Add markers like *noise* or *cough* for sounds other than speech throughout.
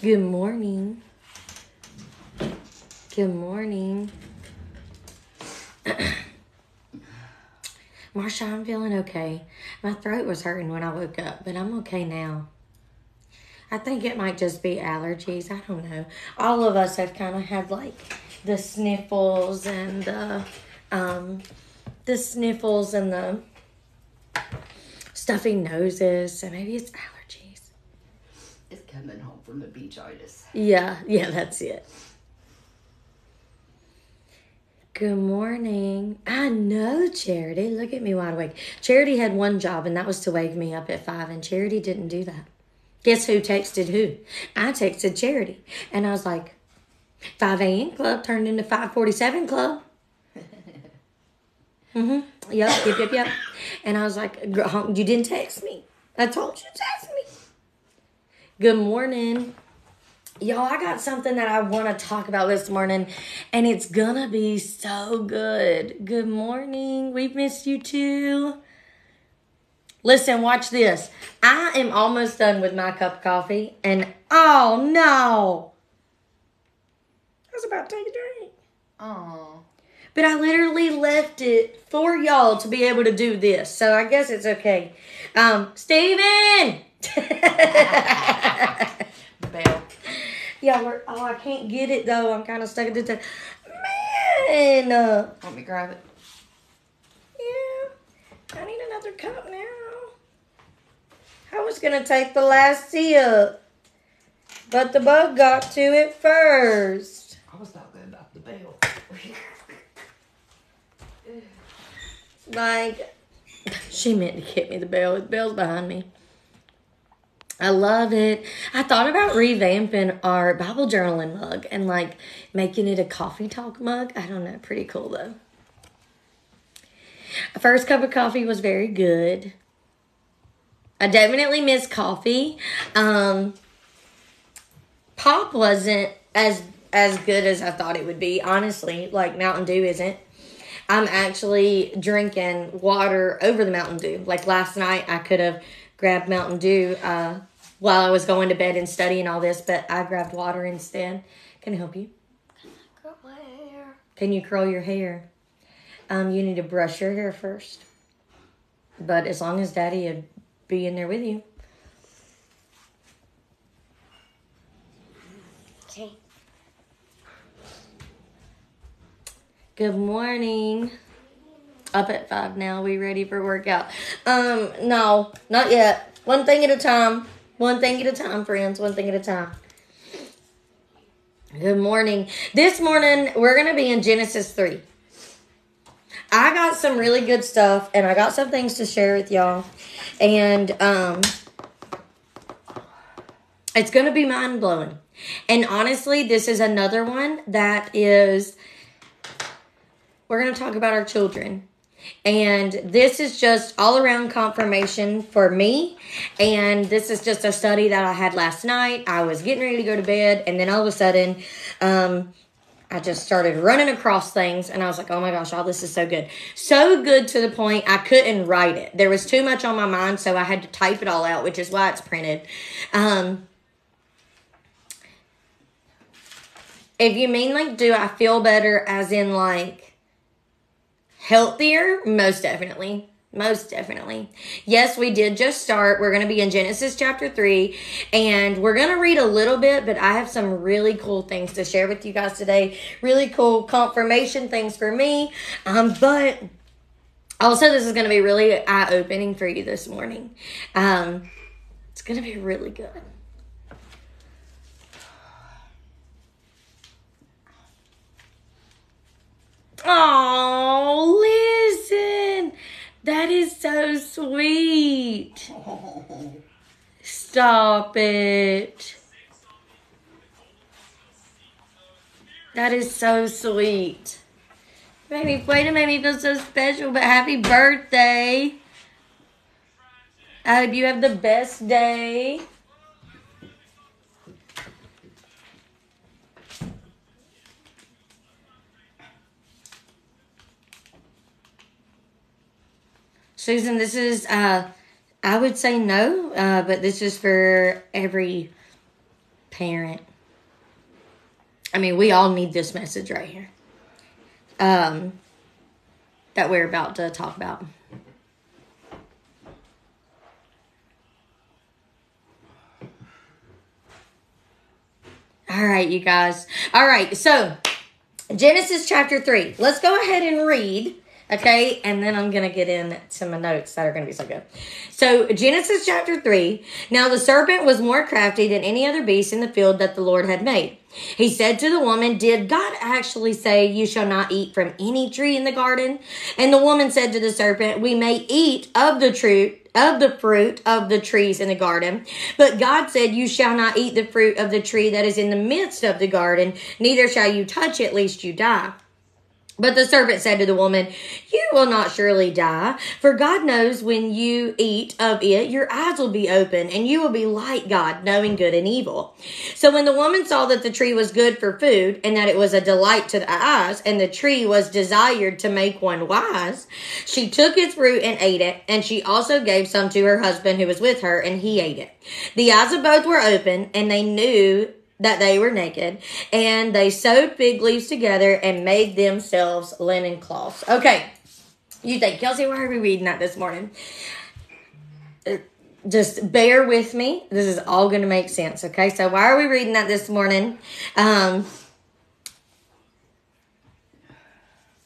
Good morning. Good morning. Marsha, I'm feeling okay. My throat was hurting when I woke up, but I'm okay now. I think it might just be allergies. I don't know. All of us have kind of had like the sniffles and the um the sniffles and the stuffy noses. So maybe it's allergies. It's coming home from the beach, beachitis. Yeah, yeah, that's it. Good morning. I know Charity. Look at me wide awake. Charity had one job, and that was to wake me up at five, and Charity didn't do that. Guess who texted who? I texted Charity, and I was like, 5 a.m. club turned into 547 club. *laughs* mm-hmm. Yep, yep, yep, yep. And I was like, you didn't text me. I told you to text me. Good morning. Y'all, I got something that I want to talk about this morning, and it's gonna be so good. Good morning. We've missed you too. Listen, watch this. I am almost done with my cup of coffee, and oh no! I was about to take a drink. Oh. But I literally left it for y'all to be able to do this, so I guess it's okay. Um, Steven! *laughs* Bell. Yeah, we're. Oh, I can't get it though. I'm kind of stuck at the time. Man, uh, Want me grab it? yeah, I need another cup now. I was gonna take the last sip, but the bug got to it first. I was talking about the bell. Like, she meant to get me the bell. The bell's behind me. I love it. I thought about revamping our Bible journaling mug and like making it a coffee talk mug. I don't know. Pretty cool though. First cup of coffee was very good. I definitely miss coffee. Um, pop wasn't as as good as I thought it would be. Honestly, like Mountain Dew isn't. I'm actually drinking water over the Mountain Dew. Like last night, I could have grabbed Mountain Dew uh, while I was going to bed and studying all this, but I grabbed water instead. Can I help you? Can you curl your hair? Um, you need to brush your hair first. But as long as Daddy be in there with you. Okay. Good morning. Up at five now. We ready for workout? Um, no, not yet. One thing at a time. One thing at a time, friends. One thing at a time. Good morning. This morning we're gonna be in Genesis three. I got some really good stuff, and I got some things to share with y'all, and um, it's gonna be mind blowing. And honestly, this is another one that is we're going to talk about our children. And this is just all around confirmation for me. And this is just a study that I had last night. I was getting ready to go to bed, and then all of a sudden, um, I just started running across things, and I was like, oh my gosh, all this is so good. So good to the point I couldn't write it. There was too much on my mind, so I had to type it all out, which is why it's printed. Um, if you mean like, do I feel better, as in like, healthier? Most definitely. Most definitely. Yes, we did just start. We're going to be in Genesis chapter 3 and we're going to read a little bit, but I have some really cool things to share with you guys today. Really cool confirmation things for me. Um, but also, this is going to be really eye opening for you this morning. Um, it's going to be really good. Oh, listen. That is so sweet. *laughs* Stop it. That is so sweet. Baby, way to make me feel so special, but happy birthday. I hope you have the best day. Susan, this is, uh, I would say no, uh, but this is for every parent. I mean, we all need this message right here. Um, that we're about to talk about. All right, you guys. All right, so Genesis chapter 3. Let's go ahead and read, okay? And then I'm to get into my notes that are to be so good. So, Genesis chapter 3. Now the serpent was more crafty than any other beast in the field that the Lord had made. He said to the woman, Did God actually say, You shall not eat from any tree in the garden? And the woman said to the serpent, We may eat of the fruit of the fruit of the trees in the garden. But God said, You shall not eat the fruit of the tree that is in the midst of the garden, neither shall you touch it, lest you die. But the servant said to the woman, You will not surely die, for God knows when you eat of it, your eyes will be open, and you will be like God, knowing good and evil. So when the woman saw that the tree was good for food, and that it was a delight to the eyes, and the tree was desired to make one wise, she took its fruit and ate it, and she also gave some to her husband who was with her, and he ate it. The eyes of both were open, and they knew that they were naked, and they sewed fig leaves together and made themselves linen cloths. Okay, you think, Kelsey, why are we reading that this morning? Uh, Just bear with me. This is all going to make sense. Okay, so why are we reading that this morning? Um,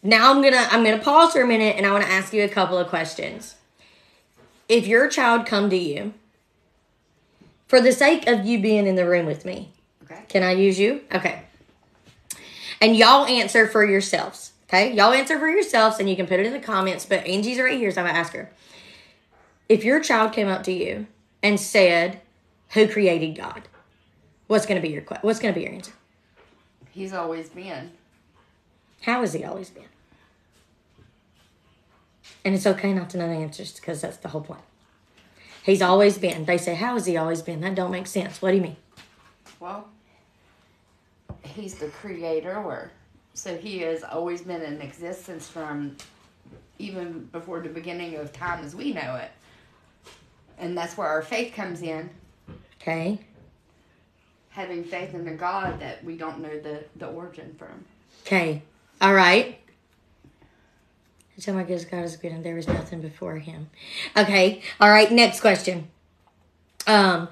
now I'm gonna I'm gonna pause for a minute, and I want to ask you a couple of questions. If your child come to you, for the sake of you being in the room with me, Okay. can I use you? Okay. And y'all answer for yourselves. Okay? Y'all answer for yourselves and you can put it in the comments, but Angie's right here, so I'm gonna ask her. If your child came up to you and said, Who created God? What's gonna be your que- what's gonna be your answer? He's always been. How has he always been? And it's okay not to know the answers because that's the whole point. He's always been. They say, How has he always been? That don't make sense. What do you mean? Well, he's the creator, or so he has always been in existence from even before the beginning of time as we know it. And that's where our faith comes in, Okay. having faith in a God that we don't know the, the origin from. Okay. All right. Oh my goodness, God is good and there is nothing before him. Okay. All right. Next question. Um,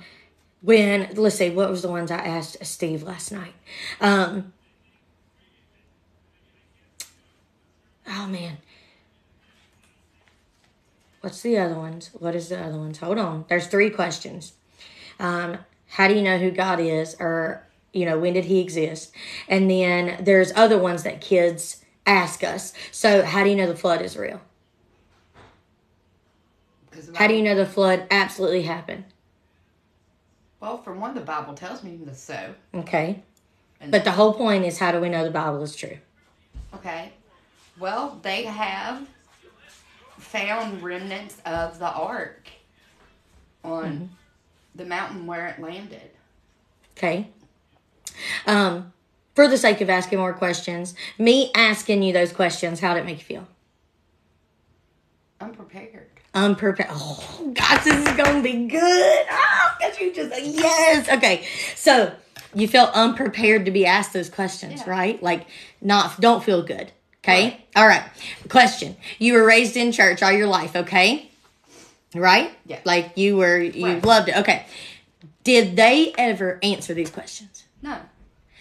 when, let's see, what was the ones I asked Steve last night? Um, oh man. What's the other ones? What is the other ones? Hold on. There's three questions. Um, how do you know who God is? Or, you know, when did he exist? And then there's other ones that kids ask us. So, how do you know the flood is real? How do you know the flood absolutely happened? Well, from one, the Bible tells me the so. Okay. And But the whole point is how do we know the Bible is true? Okay. Well, they have found remnants of the ark on the mountain where it landed. Okay. Um, for the sake of asking more questions, me asking you those questions, how did it make you feel? Unprepared. Oh, gosh, this is going to be good. Oh, because you just, yes. Okay. So you felt unprepared to be asked those questions, Yeah. right? Like, not, don't feel good. Okay. Right. All right. Question. You were raised in church all your life, okay? Right? Yeah. Like you were, you Right. loved it. Okay. Did they ever answer these questions? No.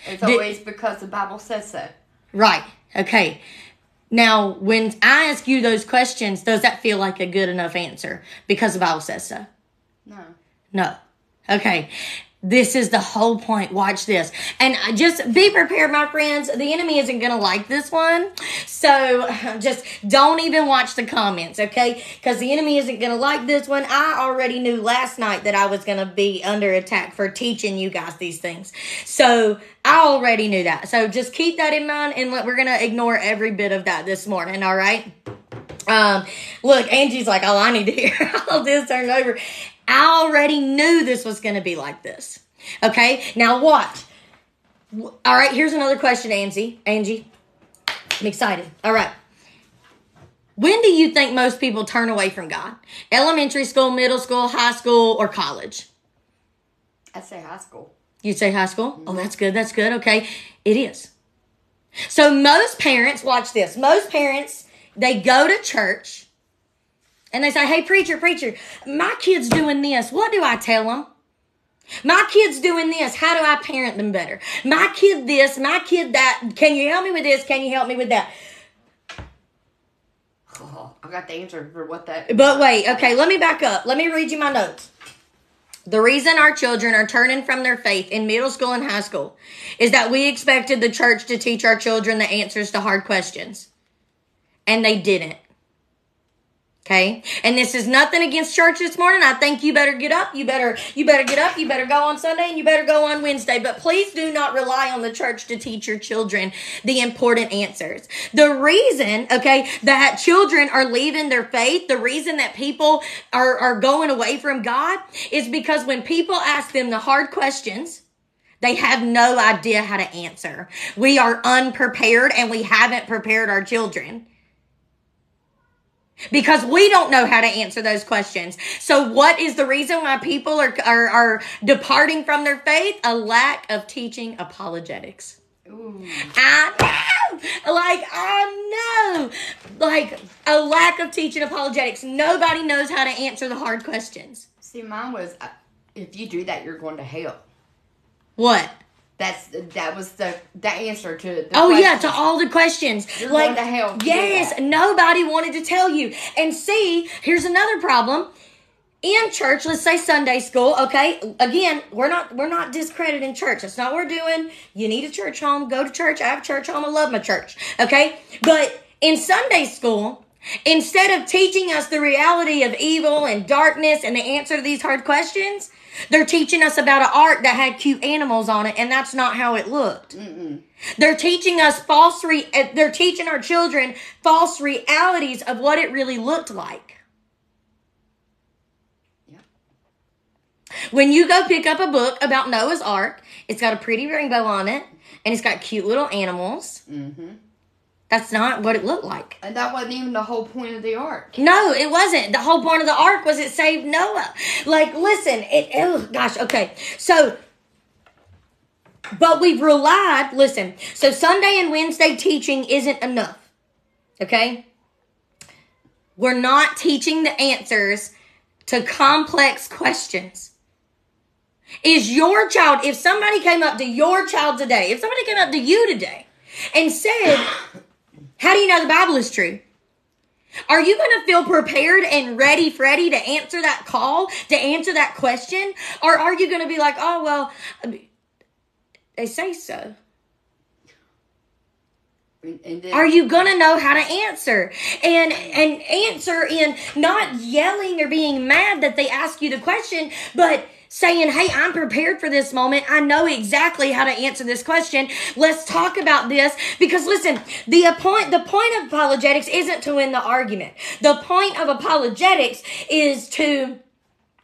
It's Did- always because the Bible says so. Right. Okay. Now, when I ask you those questions, does that feel like a good enough answer? Because the Bible says so. No. No. Okay. This is the whole point. Watch this. And just be prepared, my friends. The enemy isn't going to like this one. So *laughs* just don't even watch the comments, okay? Because the enemy isn't going to like this one. I already knew last night that I was going to be under attack for teaching you guys these things. So I already knew that. So just keep that in mind and we're going to ignore every bit of that this morning, all right? Um, look, Angie's like, oh, I need to *laughs* hear all this turned over. I already knew this was going to be like this. Okay, now what? All right, here's another question, Angie. Angie, I'm excited. All right. When do you think most people turn away from God? Elementary school, middle school, high school, or college? I say high school. You'd say high school? Oh, mm-hmm. that's good. That's good. Okay. It is. So most parents, watch this. Most parents, they go to church and they say, Hey, preacher, preacher, my kid's doing this. What do I tell them? My kid's doing this. How do I parent them better? My kid this, my kid that. Can you help me with this? Can you help me with that? *laughs* Oh, I got the answer for what that. But wait, okay, let me back up. Let me read you my notes. The reason our children are turning from their faith in middle school and high school is that we expected the church to teach our children the answers to hard questions. And they didn't. Okay. And this is nothing against church this morning. I think you better get up. You better, you better get up. You better go on Sunday and you better go on Wednesday. But please do not rely on the church to teach your children the important answers. The reason, okay, that children are leaving their faith, the reason that people are, are going away from God is because when people ask them the hard questions, they have no idea how to answer. We are unprepared and we haven't prepared our children because we don't know how to answer those questions. So what is the reason why people are, are, are departing from their faith? A lack of teaching apologetics. Ooh. I know, like I know, like a lack of teaching apologetics. Nobody knows how to answer the hard questions. See, mine was uh, if you do that, you're going to hell. What? That's that was the the answer to. The Oh yeah, to all the questions. You're like to hell if you do yes, nobody wanted to tell you. And see, here's another problem. In church, let's say Sunday school, okay? Again, we're not we're not discrediting church. That's not what we're doing. You need a church home, go to church. I have a church home. I love my church. Okay? But in Sunday school, instead of teaching us the reality of evil and darkness and the answer to these hard questions, they're teaching us about an ark that had cute animals on it, and that's not how it looked. They're teaching us false re- uh, they're teaching our children false realities of what it really looked like. Yeah. When you go pick up a book about Noah's Ark, it's got a pretty rainbow on it and it's got cute little animals. Mm-hmm. That's not what it looked like. And that wasn't even the whole point of the ark. No, it wasn't. The whole point of the ark was it saved Noah. Like, listen, it, oh gosh, okay. So, but we've relied, listen, so Sunday and Wednesday teaching isn't enough. Okay? We're not teaching the answers to complex questions. Is your child, if somebody came up to your child today, if somebody came up to you today and said, How do you know the Bible is true? Are you going to feel prepared and ready, Freddie, to answer that call, to answer that question? Or are you going to be like, oh, well, um, they say so? Then, Are you going to know how to answer? And and answer in not yelling or being mad that they ask you the question, but saying, "Hey, I'm prepared for this moment. I know exactly how to answer this question. Let's talk about this." Because listen, the point the point of apologetics isn't to win the argument. The point of apologetics is to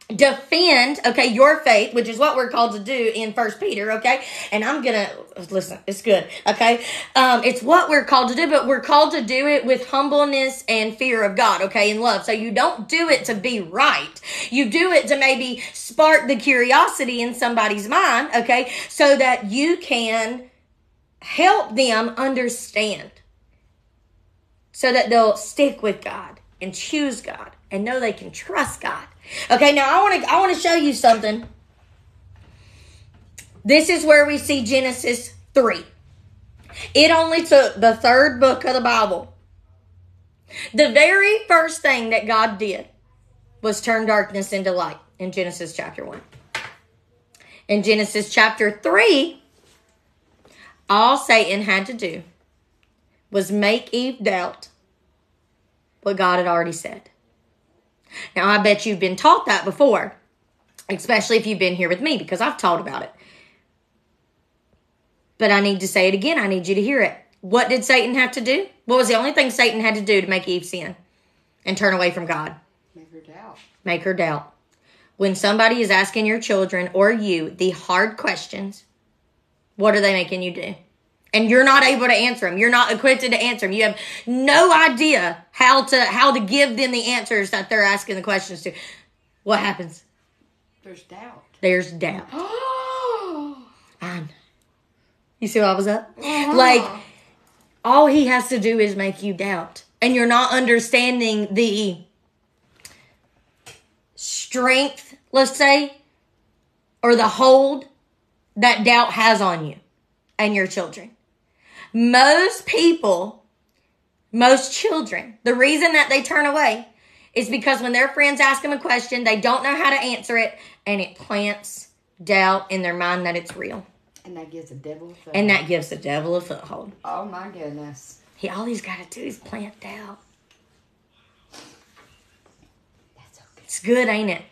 defend okay your faith which is what we're called to do in first peter okay? And i'm gonna listen it's good okay? Um it's what we're called to do but we're called to do it with humbleness and fear of god okay and love. So you don't do it to be right. You do it to maybe spark the curiosity in somebody's mind okay so that you can help them understand. So that they'll stick with god and choose god and know they can trust god Okay, now I want to I want to show you something. This is where we see Genesis 3. It only took the third book of the Bible. The very first thing that God did was turn darkness into light in Genesis chapter 1. In Genesis chapter 3, all Satan had to do was make Eve doubt what God had already said. Now, I bet you've been taught that before, especially if you've been here with me because I've taught about it. But I need to say it again. I need you to hear it. What did Satan have to do? What was the only thing Satan had to do to make Eve sin and turn away from God? Make her doubt. Make her doubt. When somebody is asking your children or you the hard questions, what are they making you do? And you're not able to answer them. You're not equipped to answer them. You have no idea how to how to give them the answers that they're asking the questions to. What happens? There's doubt. There's doubt. *gasps* Oh, You see what I was up? Uh-huh. Like, all he has to do is make you doubt. And you're not understanding the strength, let's say, or the hold that doubt has on you and your children. Most people, most children, the reason that they turn away is because when their friends ask them a question, they don't know how to answer it, and it plants doubt in their mind that it's real. And that gives the devil a foothold. And that gives the devil a foothold. Oh my goodness. He all he's got to do is plant doubt. That's okay. It's good, ain't it?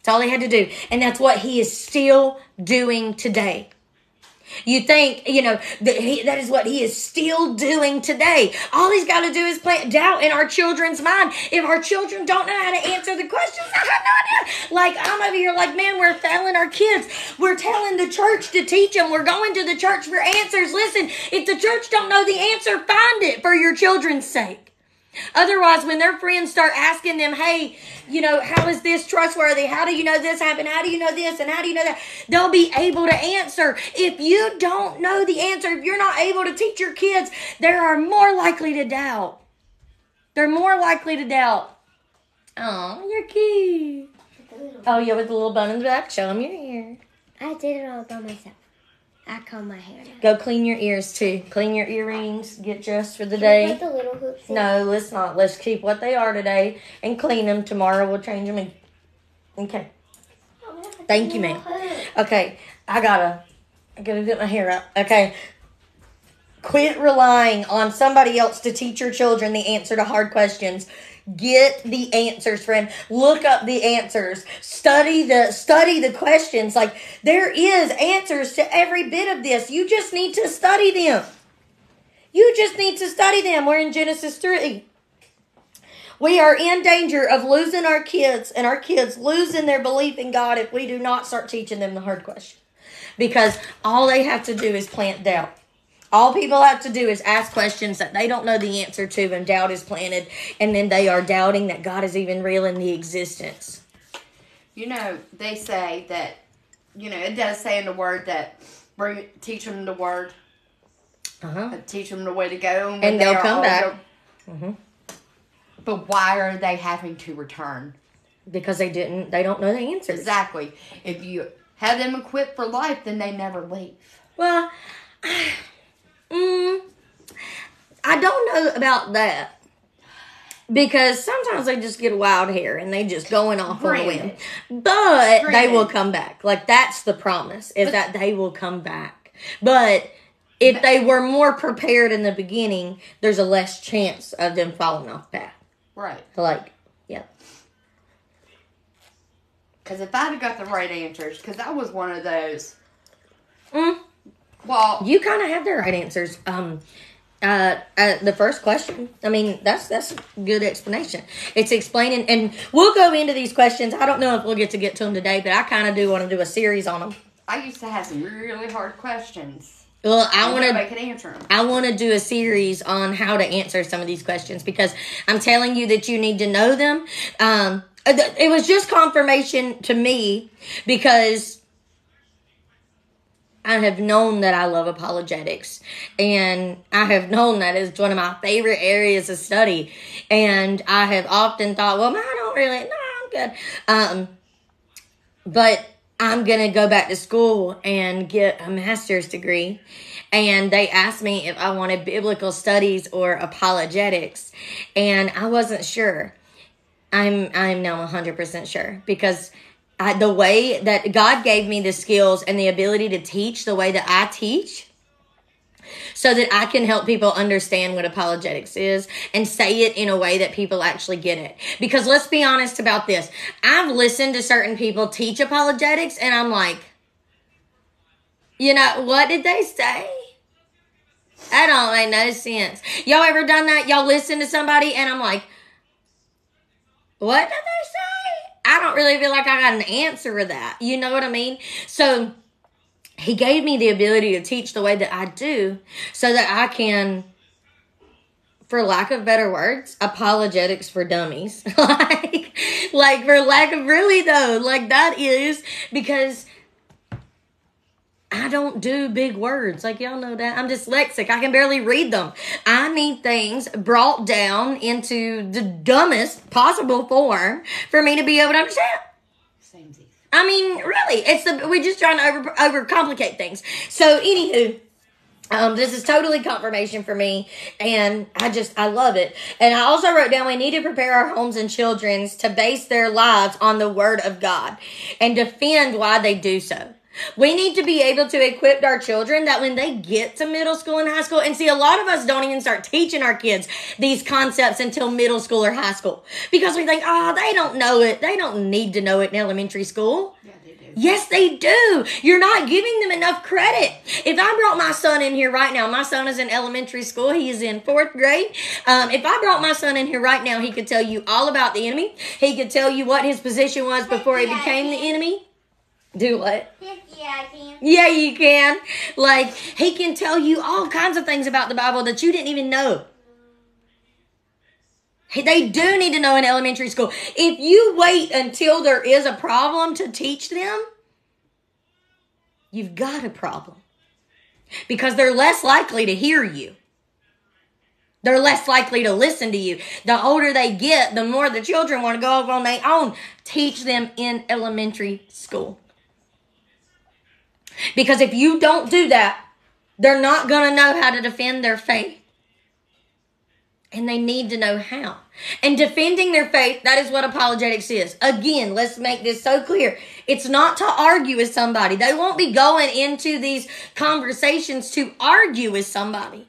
It's all he had to do. And that's what he is still doing today. You think, you know, that, he, that is what he is still doing today. All he's got to do is plant doubt in our children's mind. If our children don't know how to answer the questions, I have no idea. Like, I'm over here, like, man, we're failing our kids. We're telling the church to teach them. We're going to the church for answers. Listen, if the church don't know the answer, find it for your children's sake. Otherwise, when their friends start asking them, hey, you know, how is this trustworthy? How do you know this happened? How do you know this? And how do you know that? They'll be able to answer. If you don't know the answer, if you're not able to teach your kids, they are more likely to doubt. They're more likely to doubt. Oh, you're cute. Oh, yeah, with the little bun in the back. Show them your ear. I did it all by myself. I comb my hair now. Go clean your ears, too. Clean your earrings. Get dressed for the Can day. the little hoops? No, let's not. Let's keep what they are today and clean them. Tomorrow we'll change them. In. Okay. I'm gonna put Thank you, ma'am. Okay. I gotta. I gotta get my hair up. Okay. Quit relying on somebody else to teach your children the answer to hard questions. Get the answers, friend. Look up the answers. Study the study the questions. Like there is answers to every bit of this. You just need to study them. You just need to study them. We're in Genesis 3. We are in danger of losing our kids and our kids losing their belief in God if we do not start teaching them the hard question. Because all they have to do is plant doubt. All people have to do is ask questions that they don't know the answer to, and doubt is planted, and then they are doubting that God is even real in the existence. You know, they say that, you know, it does say in the word that bring teach them the word, Uh-huh. uh, teach them the way to go, And they they'll are come older. back. Mhm. But why are they having to return? Because they didn't, they don't know the answers. Exactly. If you have them equipped for life, then they never leave. Well, mm, I don't know about that. Because sometimes they just get wild hair and they just going off on a whim. Granted. But they will come back. Like that's the promise is But- that they will come back. But if they were more prepared in the beginning, there's a less chance of them falling off path. Right. Like, yeah. Because if I'd have got the right answers, because I was one of those. Mm, Well, you kind of have the right answers. Um, uh, uh, the first question. I mean, that's that's a good explanation. It's explaining, and we'll go into these questions. I don't know if we'll get to get to them today, but I kind of do want to do a series on them. I used to have some really hard questions. Well, I want to answer them. I want to do a series on how to answer some of these questions because I'm telling you that you need to know them. Um, uh, it was just confirmation to me because I have known that I love apologetics and I have known that it's one of my favorite areas of study. And I have often thought, well, I don't really, no, I'm good. Um, but I'm gonna go back to school and get a master's degree. And they asked me if I wanted biblical studies or apologetics, and I wasn't sure. I'm I'm now 100% sure because I, the way that God gave me the skills and the ability to teach the way that I teach so that I can help people understand what apologetics is and say it in a way that people actually get it. Because let's be honest about this. I've listened to certain people teach apologetics and I'm like, you know, what did they say? That don't make no sense. Y'all ever done that? Y'all listen to somebody and I'm like, what did they say? I don't really feel like I got an answer for that. You know what I mean? So he gave me the ability to teach the way that I do so that I can for lack of better words, apologetics for dummies. *laughs* like like for lack of really though, like that is because I don't do big words. Like y'all know that. I'm dyslexic. I can barely read them. I need things brought down into the dumbest possible form for me to be able to understand. Same thing. I mean, really, it's the we're just trying to over overcomplicate things. So, anywho, um, this is totally confirmation for me, and I just I love it. And I also wrote down we need to prepare our homes and childrens to base their lives on the Word of God and defend why they do so. We need to be able to equip our children that when they get to middle school and high school, and see, a lot of us don't even start teaching our kids these concepts until middle school or high school because we think, oh, they don't know it. They don't need to know it in elementary school. Yeah, they do. Yes, they do. You're not giving them enough credit. If I brought my son in here right now, my son is in elementary school. He is in fourth grade. Um, if I brought my son in here right now, he could tell you all about the enemy. He could tell you what his position was before he became the enemy. Do what? Yeah, I can. Yeah, you can. Like, he can tell you all kinds of things about the Bible that you didn't even know. They do need to know in elementary school. If you wait until there is a problem to teach them, you've got a problem. Because they're less likely to hear you. They're less likely to listen to you. The older they get, the more the children want to go off on their own. Teach them in elementary school. Because if you don't do that, they're not going to know how to defend their faith. And they need to know how. And defending their faith, that is what apologetics is. Again, let's make this so clear. It's not to argue with somebody. They won't be going into these conversations to argue with somebody.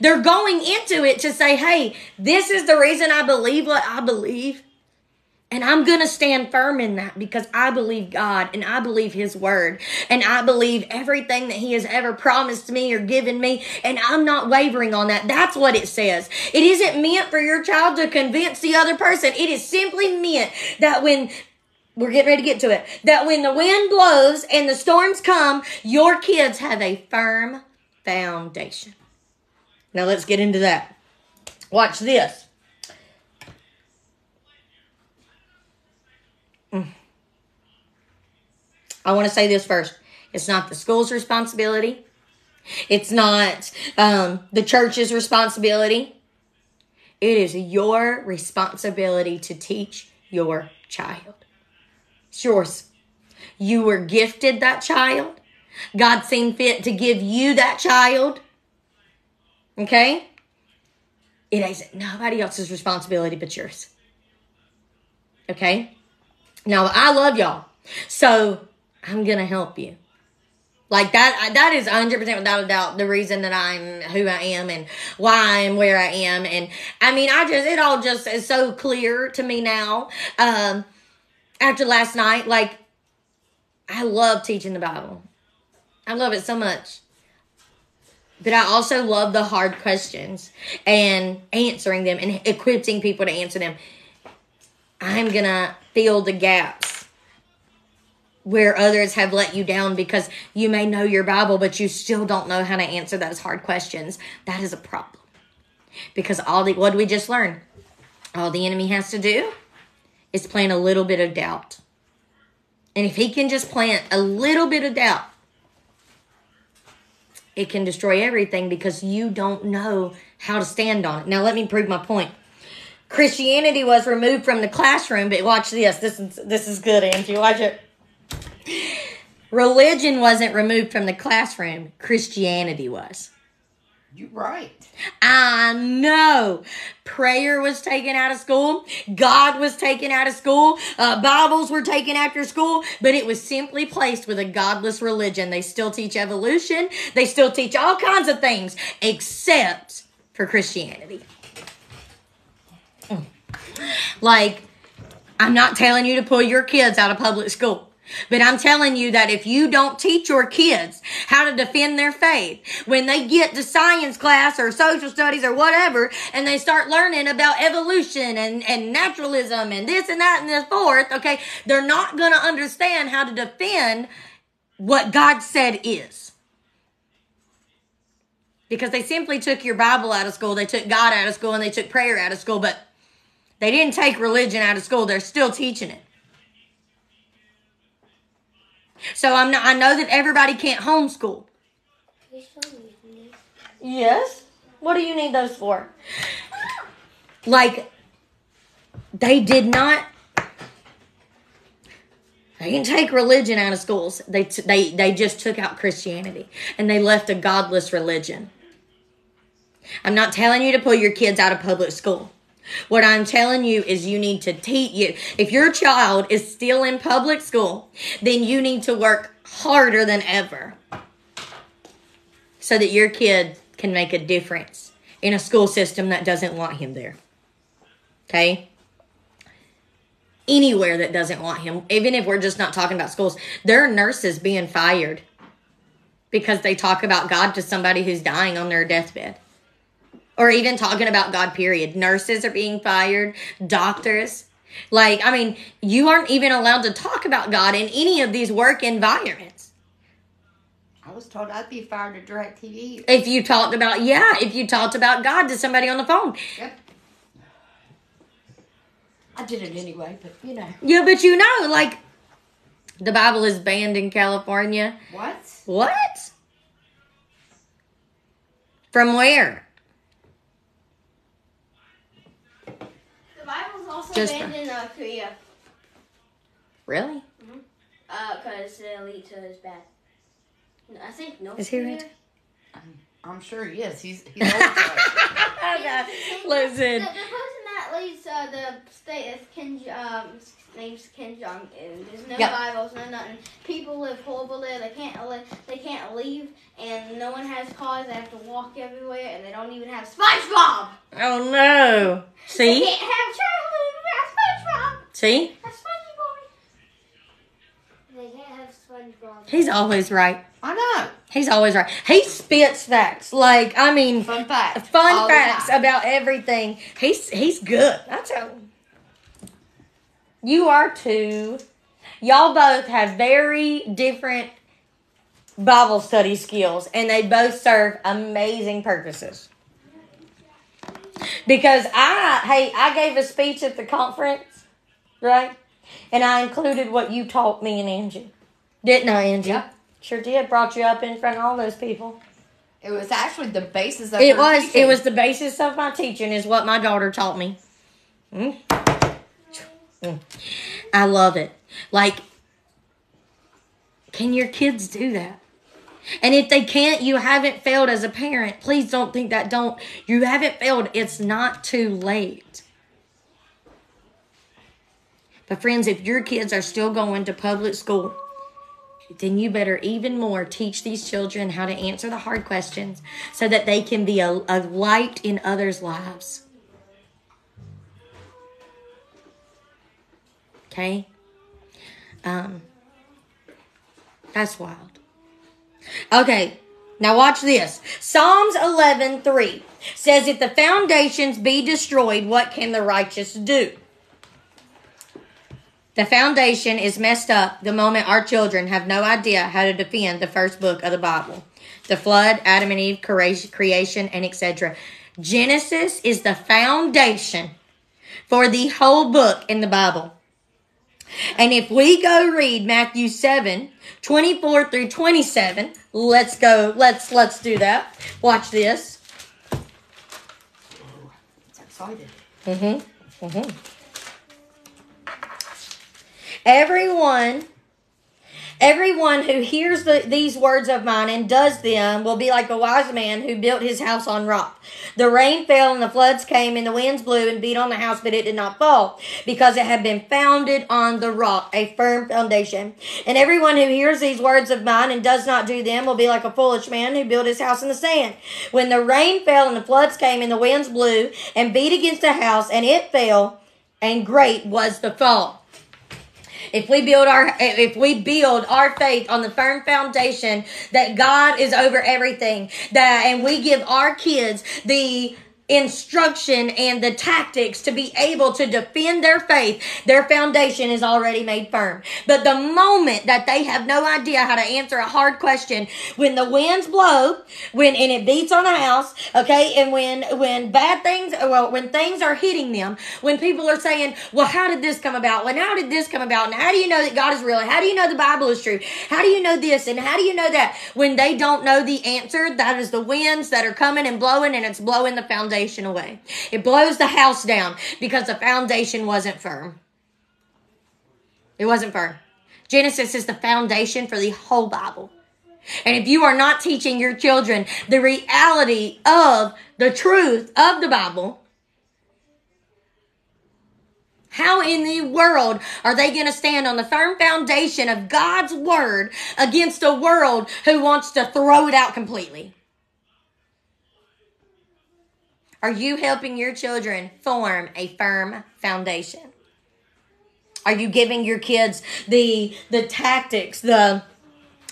They're going into it to say, hey, this is the reason I believe what I believe. And I'm going to stand firm in that because I believe God and I believe His word and I believe everything that He has ever promised me or given me. And I'm not wavering on that. That's what it says. It isn't meant for your child to convince the other person. It is simply meant that when we're getting ready to get to it, that when the wind blows and the storms come, your kids have a firm foundation. Now let's get into that. Watch this. I want to say this first. It's not the school's responsibility. It's not um, the church's responsibility. It is your responsibility to teach your child. It's yours. You were gifted that child. God seen fit to give you that child. Okay? It isn't nobody else's responsibility but yours. Okay? Now, I love y'all. So, I'm going to help you. Like that, that is 100% without a doubt the reason that I'm who I am and why I'm where I am. And I mean, I just, it all just is so clear to me now. Um, after last night, like, I love teaching the Bible. I love it so much. But I also love the hard questions and answering them and equipping people to answer them. I'm going to fill the gaps where others have let you down because you may know your Bible, but you still don't know how to answer those hard questions. That is a problem. Because all the, what did we just learn? All the enemy has to do is plant a little bit of doubt. And if he can just plant a little bit of doubt, it can destroy everything because you don't know how to stand on it. Now, let me prove my point. Christianity was removed from the classroom, but watch this. This is this is good, Angie. Watch it. Religion wasn't removed from the classroom, Christianity was. You're right. I know. Prayer was taken out of school. God was taken out of school. Uh, Bibles were taken after school, but it was simply placed with a godless religion. They still teach evolution. They still teach all kinds of things except for Christianity. Mm. Like, I'm not telling you to pull your kids out of public school. But I'm telling you that if you don't teach your kids how to defend their faith, when they get to science class or social studies or whatever, and they start learning about evolution and, and naturalism and this and that and this fourth, okay, they're not going to understand how to defend what God said is. Because they simply took your Bible out of school, they took God out of school, and they took prayer out of school, but they didn't take religion out of school. They're still teaching it. So I'm not I know that everybody can't homeschool. You still using these? Yes. What do you need those for? Like, they did not. They didn't take religion out of schools. They t- they they just took out Christianity and they left a godless religion. I'm not telling you to pull your kids out of public school. What I'm telling you is you need to teach you. If your child is still in public school, then you need to work harder than ever so that your kid can make a difference in a school system that doesn't want him there. Okay? Anywhere that doesn't want him, even if we're just not talking about schools, there are nurses being fired because they talk about God to somebody who's dying on their deathbed. Or even talking about God, period. Nurses are being fired, doctors. Like, I mean, you aren't even allowed to talk about God in any of these work environments. I was told I'd be fired at DirecTV. If you talked about, yeah, if you talked about God to somebody on the phone. Yep. I did it anyway, but you know. Yeah, but you know, like, the Bible is banned in California. What? What? From where? The Bible's also Just banned in uh, Korea. Really? Uh, because the elite is bad. I think North Is he Korea. right? I'm sure he is. He's he's *laughs* old. enough. The, Listen. the person that leads uh, the state is Kim. Um, name's Kim Jong Un. There's no Yep. Bibles, no nothing. People live horrible there. They can't li- They can't leave, and no one has cars. They have to walk everywhere, and they don't even have SpongeBob. Oh no. They See? can't have childhood without SpongeBob. See? That's SpongeBob. They can't have SpongeBob. He's always right. I know. He's always right. He spits facts. Like, I mean, Fun fact. fun All facts about everything. He's he's good. That's how. You are too. Y'all both have very different Bible study skills, and they both serve amazing purposes. Because I, hey, I gave a speech at the conference, right? And I included what you taught me and Angie. Didn't I, Angie? Yep. Sure did. Brought you up in front of all those people. It was actually the basis of It her was. teaching. It was the basis of my teaching. Is what my daughter taught me. Mm. Mm. I love it. Like, can your kids do that? And if they can't, you haven't failed as a parent. Please don't think that. Don't. You haven't failed. It's not too late. But friends, if your kids are still going to public school, then you better even more teach these children how to answer the hard questions so that they can be a, a light in others' lives. Okay? Um, that's wild. Okay, now watch this. Psalms 11 3 says, If the foundations be destroyed, what can the righteous do? The foundation is messed up the moment our children have no idea how to defend the first book of the Bible the flood, Adam and Eve, creation, and etc. Genesis is the foundation for the whole book in the Bible. And if we go read Matthew 7, 24 through 27, let's go, let's let's do that. Watch this. It's excited. Mm-hmm. Mm-hmm. Everyone, everyone who hears the, these words of mine and does them will be like a wise man who built his house on rock. The rain fell and the floods came and the winds blew and beat on the house, but it did not fall because it had been founded on the rock, a firm foundation. And everyone who hears these words of mine and does not do them will be like a foolish man who built his house in the sand. When the rain fell and the floods came and the winds blew and beat against the house and it fell, and great was the fall. If we build our if we build our faith on the firm foundation that God is over everything, that and we give our kids the instruction and the tactics to be able to defend their faith, their foundation is already made firm. But the moment that they have no idea how to answer a hard question, when the winds blow, when and it beats on the house, okay, and when when bad things, well, when things are hitting them, when people are saying, "Well, how did this come about? Well, how did this come about? And how do you know that God is real? How do you know the Bible is true? How do you know this? And how do you know that?" When they don't know the answer, that is the winds that are coming and blowing, and it's blowing the foundation away. It blows the house down because the foundation wasn't firm. It wasn't firm. Genesis is the foundation for the whole Bible. And if you are not teaching your children the reality of the truth of the Bible, how in the world are they going to stand on the firm foundation of God's word against a world who wants to throw it out completely? Are you helping your children form a firm foundation? Are you giving your kids the the tactics, the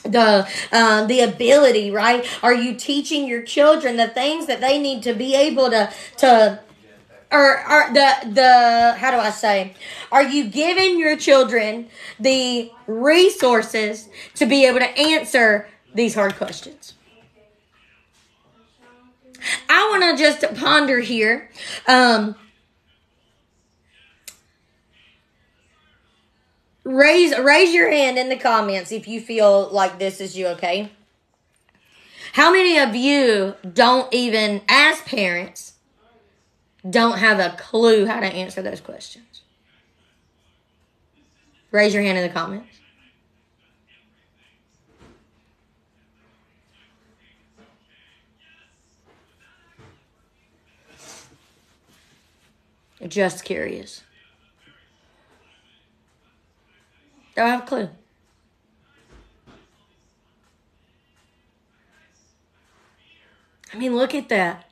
the uh, the ability, right? Are you teaching your children the things that they need to be able to to or are the the how do I say? Are you giving your children the resources to be able to answer these hard questions? I want to just ponder here. Um, raise raise your hand in the comments if you feel like this is you. Okay. How many of you don't even, as parents, don't have a clue how to answer those questions? Raise your hand in the comments. Just curious. Don't have a clue. I mean, look at that.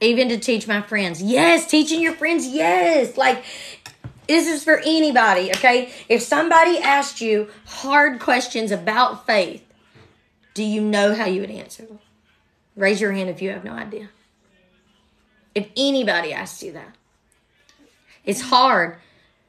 Even to teach my friends. Yes, teaching your friends. Yes. Like, this is for anybody, okay? If somebody asked you hard questions about faith, do you know how you would answer them? Raise your hand if you have no idea. If anybody asks you that, it's hard.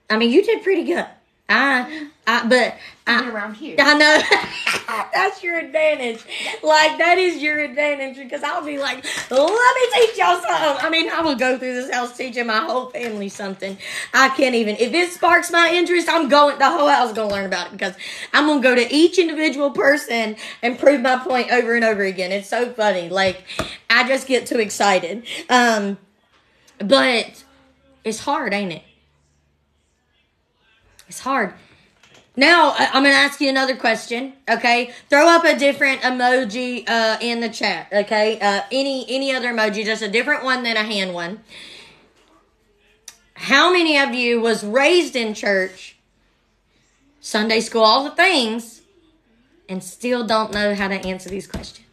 I mean, you did pretty good. I, I, but I'm around here. I know *laughs* that's your advantage. Like that is your advantage because I'll be like, let me teach y'all something. I mean, I will go through this house teaching my whole family something. I can't even. If it sparks my interest, I'm going. The whole house is gonna learn about it because I'm gonna go to each individual person and prove my point over and over again. It's so funny. Like I just get too excited. Um, but it's hard, ain't it? It's hard. Now I'm gonna ask you another question. Okay, throw up a different emoji uh, in the chat. Okay, uh, any any other emoji, just a different one than a hand one. How many of you was raised in church, Sunday school, all the things, and still don't know how to answer these questions?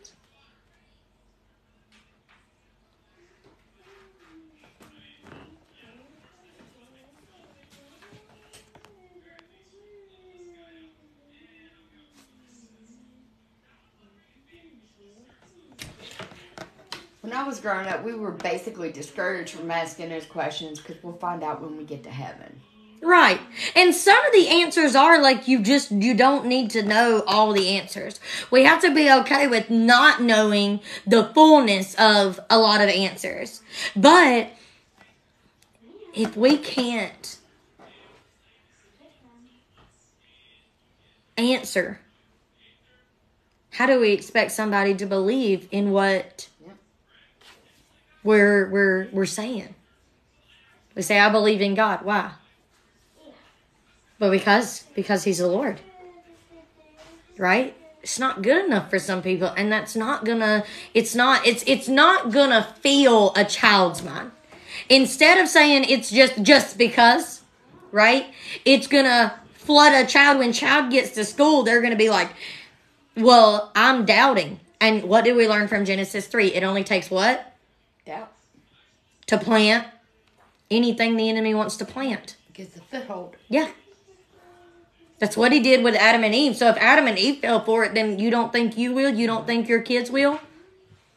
When I was growing up, we were basically discouraged from asking those questions because we'll find out when we get to heaven. Right. And some of the answers are like you just you don't need to know all the answers. We have to be okay with not knowing the fullness of a lot of answers. But if we can't answer, how do we expect somebody to believe in what we're we're we're saying? We say I believe in God. Why? But because because he's the Lord. Right? It's not good enough for some people and that's not gonna it's not it's it's not gonna feel a child's mind. Instead of saying it's just just because, right? It's gonna flood a child when child gets to school, they're gonna be like, Well, I'm doubting. And what did we learn from Genesis 3? It only takes what? Doubt. To plant anything the enemy wants to plant. Gets the foothold. Yeah. That's what he did with Adam and Eve. So if Adam and Eve fell for it, then you don't think you will? You don't think your kids will?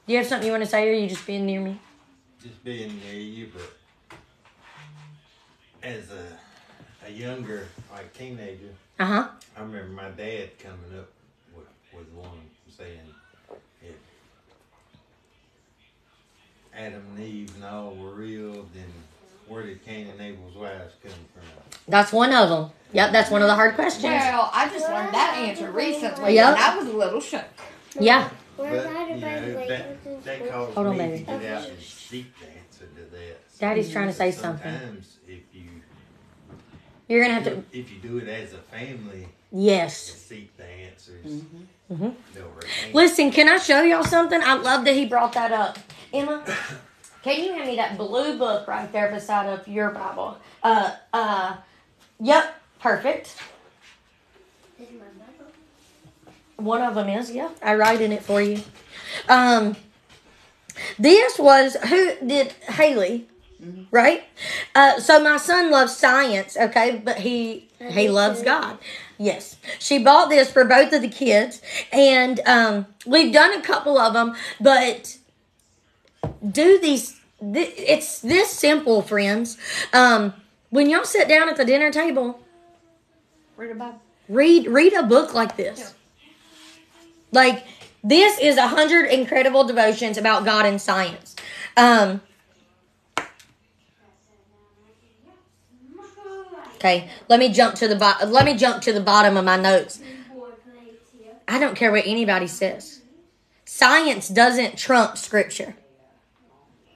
Do you have something you want to say or are you just being near me? just being near you, but as a a younger like teenager, Uh huh. I remember my dad coming up with, with one saying, if Adam and Eve and all were real, then where did Cain and Abel's wives come from? That's one of them. Yep, that's one of the hard questions. Well, I just learned that answer recently, Yep. and I was a little shook. Yeah. But, We're you know, that, that caused Hold on, me baby. to get out and seek the answer to that. Daddy's trying to say something. Sometimes if you You're going to have to. if you do it as a family, Yes. seek the answers, Mhm. they'll retain. Listen, can I show y'all something? I love that he brought that up. Emma, can you hand me that blue book right there beside of your Bible? Uh, uh, yep, perfect. One of them is, yeah. I write in it for you. Um, this was who did Haley, right? Uh, so my son loves science, okay, but he he loves God. Yes, she bought this for both of the kids, and um, we've done a couple of them, but do these. Th- it's this simple, friends. Um, when y'all sit down at the dinner table, Read about read read a book like this. Like this is a hundred incredible devotions about God and science. Um, okay, let me jump to the bo- let me jump to the bottom of my notes. I don't care what anybody says. Science doesn't trump scripture.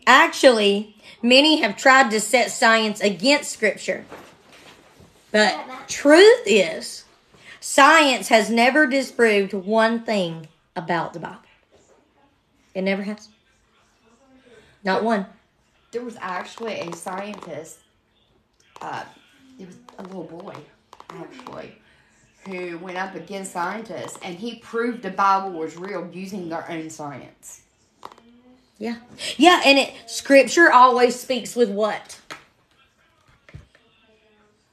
Actually, many have tried to set science against scripture. But truth is, science has never disproved one thing about the Bible. It never has. Not one. There was actually a scientist, uh, it was a little boy, actually, who went up against scientists and he proved the Bible was real using their own science. Yeah. Yeah, and it scripture always speaks with what?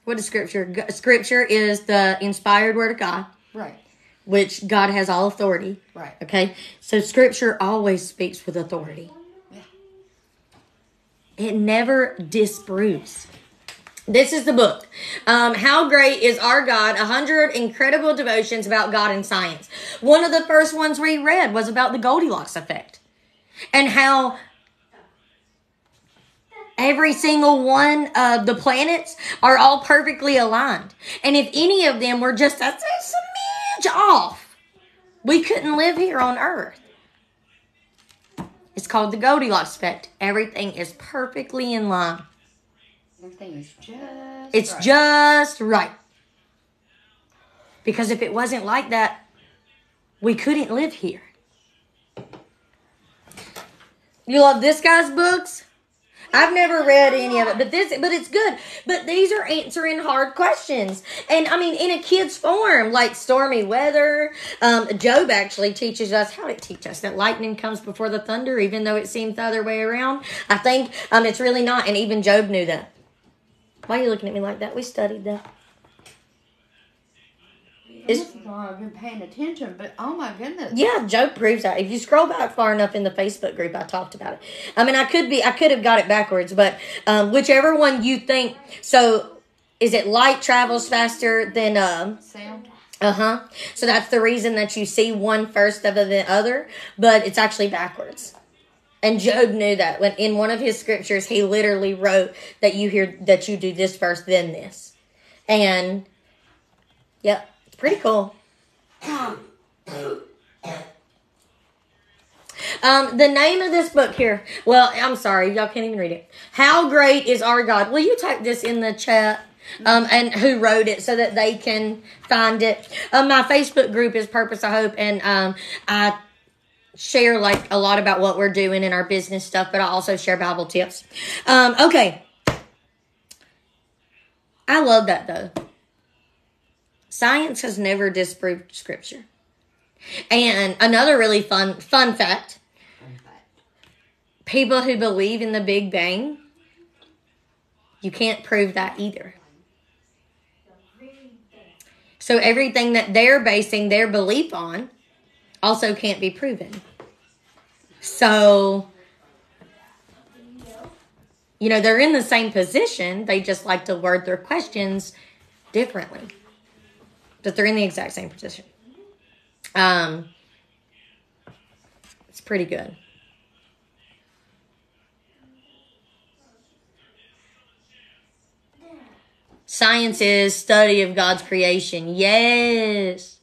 What is scripture? G- Scripture is the inspired word of God, Right, which God has all authority. right. Okay? So scripture always speaks with authority. Yeah. It never disproves. This is the book. Um, How Great is Our God? A hundred incredible devotions about God and science. One of the first ones we read was about the Goldilocks effect and how every single one of the planets are all perfectly aligned. And if any of them were just a, smidge off, we couldn't live here on Earth. It's called the Goldilocks effect. Everything is perfectly in line. Everything is just. It's right. just right. Because if it wasn't like that, we couldn't live here. You love this guy's books? I've never read any of it, but this, but it's good. But these are answering hard questions, and I mean, in a kid's form, like stormy weather. Um, Job actually teaches us how it teach us that lightning comes before the thunder, even though it seems the other way around. I think um, it's really not, and even Job knew that. Why are you looking at me like that? We studied that. Why I've been paying attention, but oh my goodness. Yeah, Job proves that. If you scroll back far enough in the Facebook group, I talked about it. I mean, I could be, I could have got it backwards, but um, whichever one you think. So, is it light travels faster than um? Sound? Uh huh. So that's the reason that you see one first of the other, but it's actually backwards. And Job knew that when in one of his scriptures, he literally wrote that you hear that you do this first, then this, and yep, it's pretty cool. Um, the name of this book here. Well, I'm sorry, y'all can't even read it. How great is our God? Will you type this in the chat? Um, and who wrote it so that they can find it. Um, my Facebook group is Purpose of Hope, and um, I share like a lot about what we're doing in our business stuff, but I also share Bible tips. Um, okay. I love that though. Science has never disproved scripture. And another really fun fun fact, people who believe in the Big Bang, you can't prove that either. So everything that they're basing their belief on also can't be proven. So, you know, they're in the same position. They just like to word their questions differently. But they're in the exact same position. Um, it's pretty good. Science is study of God's creation. Yes.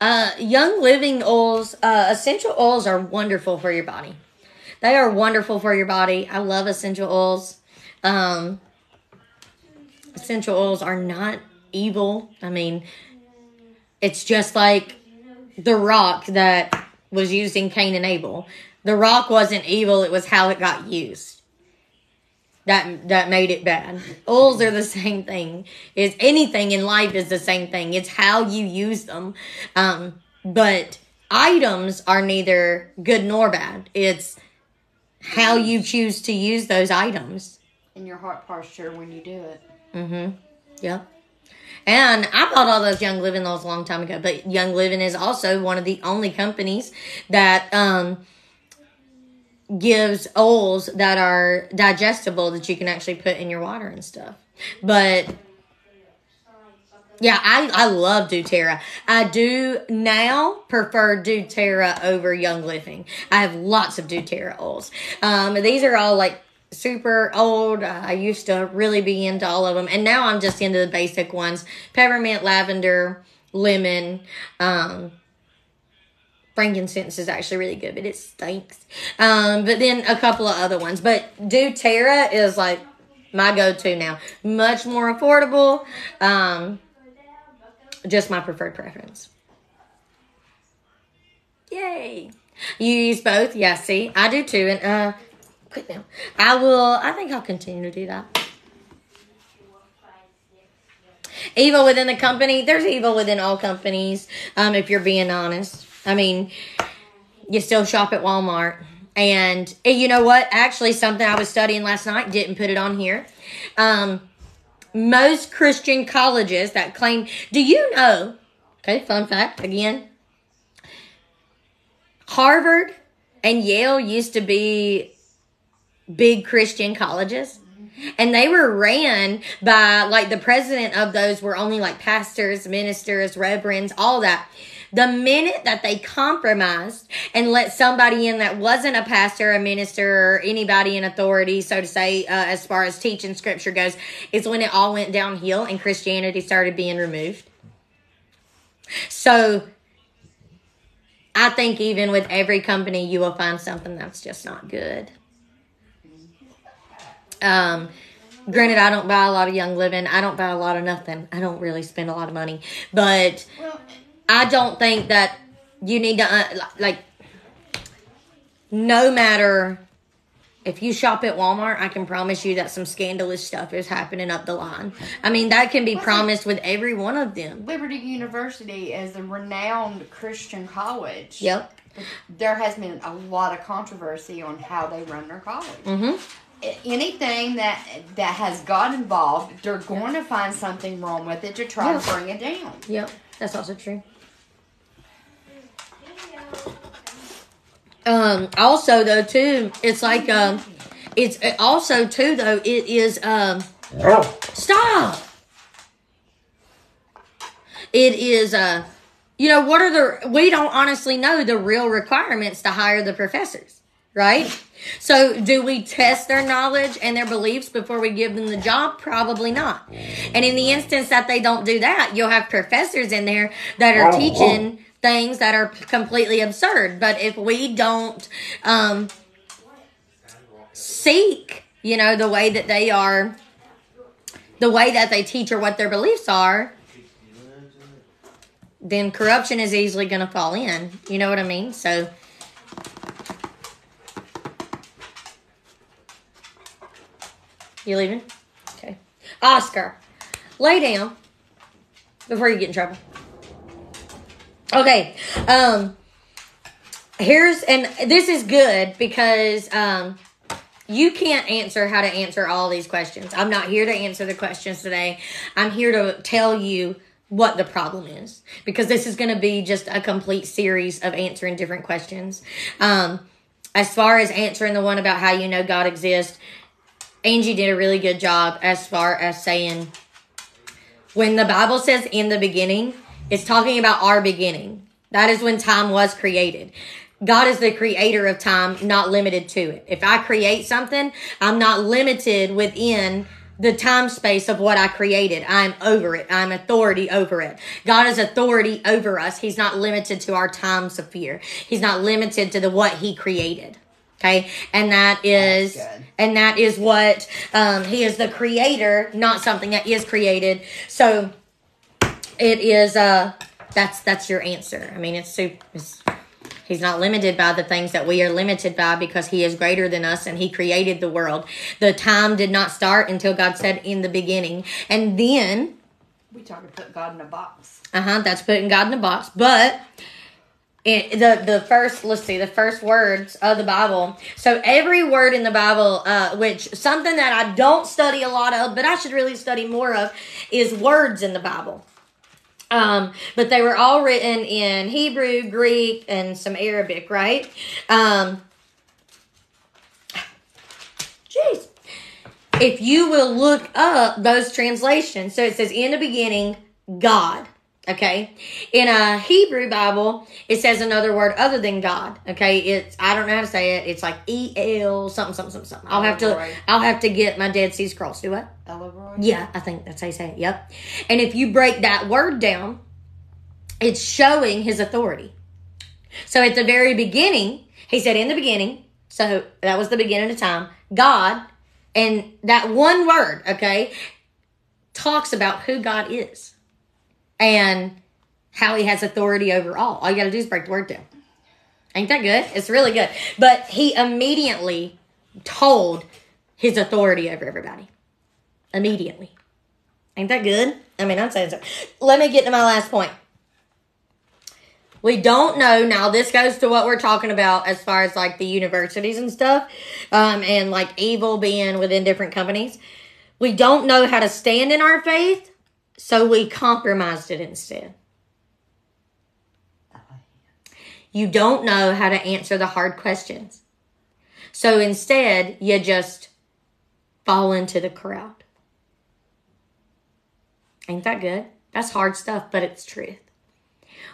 Uh, young living oils, uh, essential oils are wonderful for your body. They are wonderful for your body. I love essential oils. Um, essential oils are not evil. I mean, it's just like the rock that was used in Cain and Abel. The rock wasn't evil, it was how it got used. That that made it bad. Oils are the *laughs* same thing. Is anything in life is the same thing. It's how you use them. Um, but items are neither good nor bad. It's how you choose to use those items. In your heart posture when you do it. Mm-hmm. Yep. And I bought all those Young Living those a long time ago, but Young Living is also one of the only companies that um, gives oils that are digestible that you can actually put in your water and stuff. But yeah, I, I love doTERRA. I do now prefer doTERRA over Young Living. I have lots of doTERRA oils. Um, these are all like super old. I used to really be into all of them, and now I'm just into the basic ones: peppermint, lavender, lemon. Um, frankincense is actually really good, but it stinks. Um, but then a couple of other ones, but doTERRA is like my go-to now. Much more affordable. Um, just my preferred preference. Yay! You use both? Yeah, see, I do too. And uh, quit now. I will. I think I'll continue to do that. Evil within the company. There's evil within all companies. Um, if you're being honest. I mean, you still shop at Walmart. And eh, you know what? Actually, something I was studying last night didn't put it on here. Um, most Christian colleges that claim, do you know? Okay, fun fact again. Harvard and Yale used to be big Christian colleges. And they were ran by, like, the president of those were only like pastors, ministers, reverends, all that. The minute that they compromised and let somebody in that wasn't a pastor, a minister, or anybody in authority, so to say, uh, as far as teaching scripture goes, is when it all went downhill and Christianity started being removed. So I think even with every company, you will find something that's just not good. Um, granted, I don't buy a lot of Young Living. I don't buy a lot of nothing. I don't really spend a lot of money, but I don't think that you need to uh, like. No matter if you shop at Walmart, I can promise you that some scandalous stuff is happening up the line. I mean, that can be promised with every one of them. Liberty University is a renowned Christian college. Yep. There has been a lot of controversy on how they run their college. Mm-hmm. A- Anything that that has God involved, they're going to find something wrong with it to try Yeah. to bring it down. Yep. That's also true. Um. Also, though, too, it's like um, it's also too though it is um. Stop. It is uh, you know what are the we don't honestly know the real requirements to hire the professors, right? So, do we test their knowledge and their beliefs before we give them the job? Probably not. And in the instance that they don't do that, you'll have professors in there that are teaching things that are completely absurd. But if we don't um, seek, you know, the way that they are, the way that they teach or what their beliefs are, then corruption is easily going to fall in. You know what I mean? So. You leaving? Okay. Oscar, lay down before you get in trouble. Okay. Um here's and this is good because um You can't answer how to answer all these questions. I'm not here to answer the questions today. I'm here to tell you what the problem is because this is going to be just a complete series of answering different questions. Um, as far as answering the one about how you know God exists, Angie did a really good job as far as saying when the Bible says in the beginning, it's talking about our beginning. That is when time was created. God is the creator of time, not limited to it. If I create something, I'm not limited within the time space of what I created. I'm over it. I'm authority over it. God is authority over us. He's not limited to our times of fear. He's not limited to the what he created. Okay. And that is, and that is what, um, he is the creator, not something that is created. So it is, uh, that's, that's your answer. I mean, it's super, it's, He's not limited by the things that we are limited by because he is greater than us and he created the world. The time did not start until God said in the beginning. And then, We try to put God in a box. uh huh, that's putting God in a box. But it, the the first let's see the first words of the Bible. So every word in the Bible, uh, which something that I don't study a lot of, but I should really study more of, is words in the Bible. Um, but they were all written in Hebrew, Greek, and some Arabic, right? Um, jeez. If you will look up those translations, so it says in the beginning, God. Okay. In a Hebrew Bible, it says another word other than God. Okay. It's, I don't know how to say it. It's like E-L something, something, something, something. I'll have to, I'll have to get my Dead Sea Scrolls. Do what? Elroy? Yeah, I think that's how you say it. Yep. And if you break that word down, it's showing his authority. So at the very beginning, he said, in the beginning, so that was the beginning of time, God, and that one word, okay, talks about who God is and how he has authority over all. All you got to do is break the word down. Ain't that good? It's really good. But he immediately told his authority over everybody immediately. Ain't that good? I mean, I'm saying so. Let me get to my last point. We don't know now. This goes to what we're talking about as far as like the universities and stuff, um, and like evil being within different companies. We don't know how to stand in our faith, so we compromised it instead. You don't know how to answer the hard questions, so instead you just fall into the crowd. Ain't that good? That's hard stuff, but it's truth.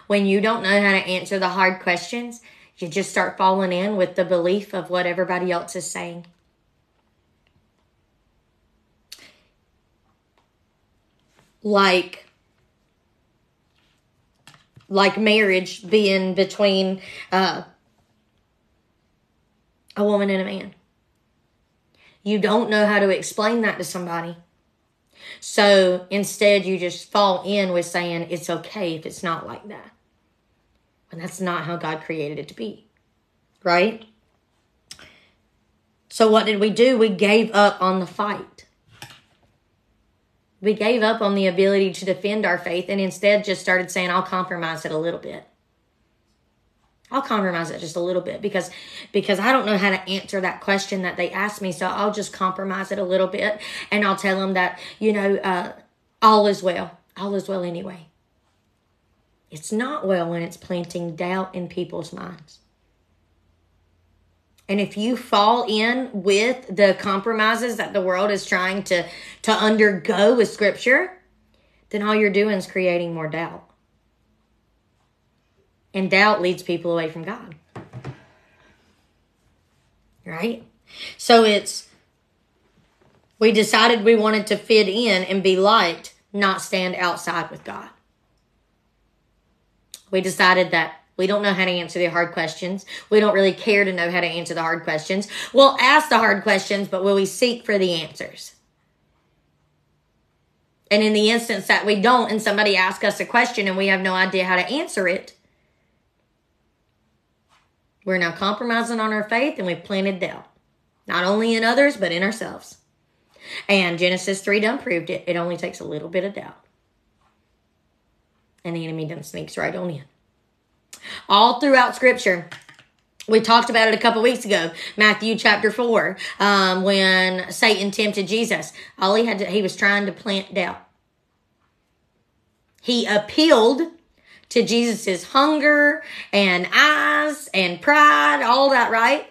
When you don't know how to answer the hard questions, you just start falling in with the belief of what everybody else is saying. Like like marriage being between uh, a woman and a man. You don't know how to explain that to somebody. So instead, you just fall in with saying it's okay if it's not like that. And that's not how God created it to be. Right? So, what did we do? We gave up on the fight. We gave up on the ability to defend our faith and instead just started saying, I'll compromise it a little bit. I'll compromise it just a little bit because because I don't know how to answer that question that they asked me. So I'll just compromise it a little bit and I'll tell them that, you know, uh, all is well. All is well anyway. It's not well when it's planting doubt in people's minds. And if you fall in with the compromises that the world is trying to, to undergo with scripture, then all you're doing is creating more doubt. And doubt leads people away from God. Right? So it's, we decided we wanted to fit in and be liked, not stand outside with God. We decided that we don't know how to answer the hard questions. We don't really care to know how to answer the hard questions. We'll ask the hard questions, but will we seek for the answers? And in the instance that we don't, and somebody asks us a question and we have no idea how to answer it, we're now compromising on our faith and we've planted doubt, not only in others, but in ourselves. And Genesis 3 done proved it. It only takes a little bit of doubt. And the enemy done sneaks right on in. All throughout scripture, we talked about it a couple weeks ago matthew chapter 4 um, when satan tempted jesus. All he had to he was trying to plant doubt. He appealed to jesus's hunger and eyes and pride all that right?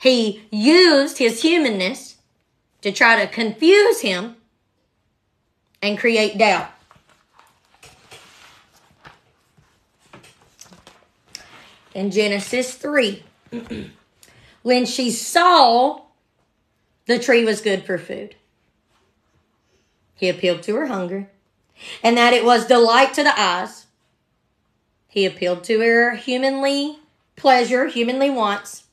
He used his humanness to try to confuse him and create doubt in genesis 3 *clears throat* when she saw the tree was good for food. He appealed to her hunger and that it was delight to the eyes. He appealed to her humanly pleasure, humanly wants,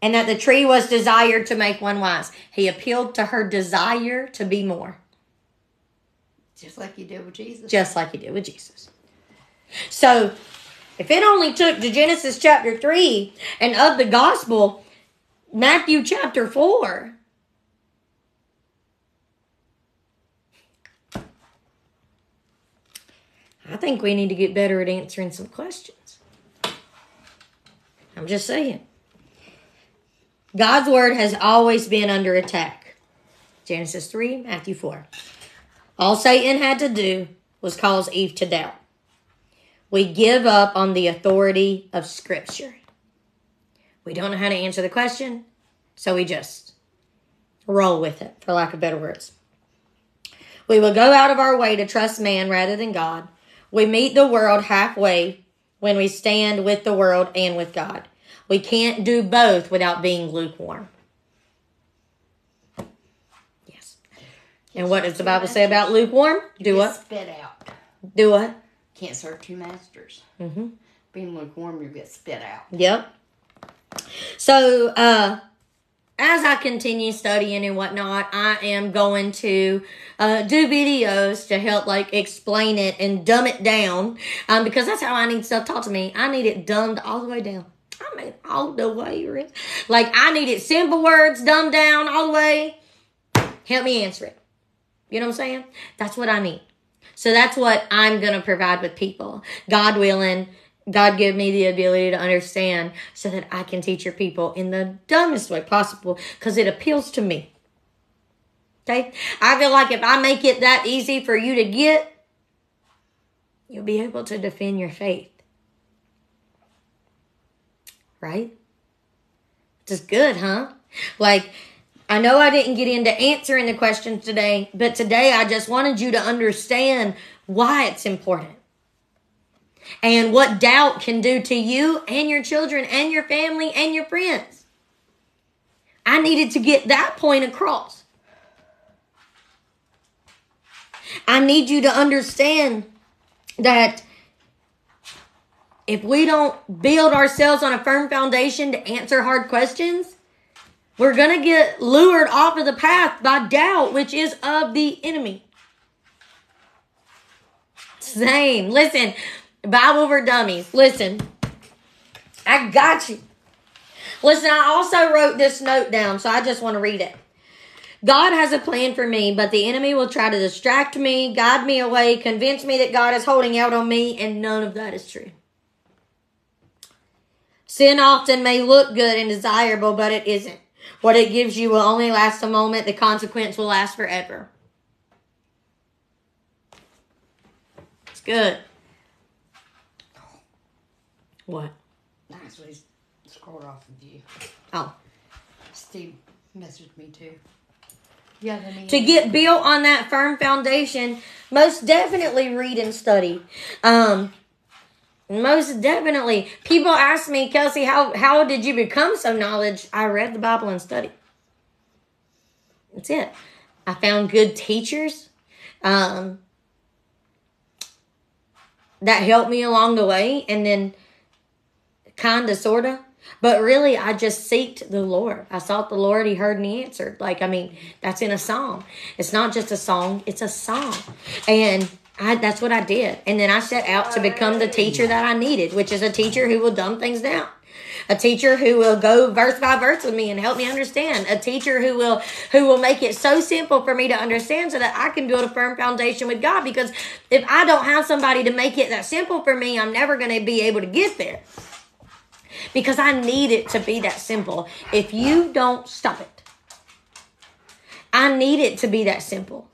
and that the tree was desired to make one wise. He appealed to her desire to be more, Just like you did with Jesus. just like he did with Jesus. So, if it only took the Genesis chapter 3 and of the gospel, Matthew chapter 4, I think we need to get better at answering some questions. I'm just saying. God's word has always been under attack. Genesis 3, Matthew 4. All Satan had to do was cause Eve to doubt. We give up on the authority of Scripture. We don't know how to answer the question, so we just roll with it, for lack of better words. We will go out of our way to trust man rather than God. We meet the world halfway when we stand with the world and with God. We can't do both without being lukewarm. Yes. And what does the Bible say about lukewarm? Do what? Spit out. Do what? Can't serve two masters. Mm-hmm. Being lukewarm, you get spit out. Yep. So, uh, as I continue studying and whatnot, I am going to uh, do videos to help like explain it and dumb it down, um, because that's how I need stuff taught to me. I need it dumbed all the way down. I mean, all the way, Rick. like I need it simple words dumbed down all the way. Help me answer it. You know what I'm saying? That's what I need. So that's what I'm going to provide with people. God willing, God give me the ability to understand so that I can teach your people in the dumbest way possible because it appeals to me. Okay? I feel like if I make it that easy for you to get, you'll be able to defend your faith. Right? Is good, huh? Like, I know I didn't get into answering the questions today, but today I just wanted you to understand why it's important and what doubt can do to you and your children and your family and your friends. I needed to get that point across. I need you to understand that if we don't build ourselves on a firm foundation to answer hard questions, we're going to get lured off of the path by doubt, which is of the enemy. Same. Listen, Bible for dummies. Listen, I got you. Listen, I also wrote this note down, so I just want to read it. God has a plan for me, but the enemy will try to distract me, guide me away, convince me that God is holding out on me, and none of that is true. Sin often may look good and desirable, but it isn't. What it gives you will only last a moment, the consequence will last forever. It's good. What? That's what he's scrolled off of you. Oh. Steve messaged me too. Yeah, to get built on that firm foundation, most definitely read and study. Um, most definitely. People ask me, Kelsey, how, how did you become so knowledge? I read the Bible and studied. That's it. I found good teachers um, that helped me along the way, and then kind of, sort of. But really, I just seeked the Lord. I sought the Lord. He heard and he answered. Like, I mean, that's in a song. It's not just a song, it's a song. And I, that's what I did. And then I set out to become the teacher that I needed, which is a teacher who will dumb things down. A teacher who will go verse by verse with me and help me understand. A teacher who will who will make it so simple for me to understand so that I can build a firm foundation with God. Because if I don't have somebody to make it that simple for me, I'm never going to be able to get there. because I need it to be that simple. If you don't stop it, I need it to be that simple.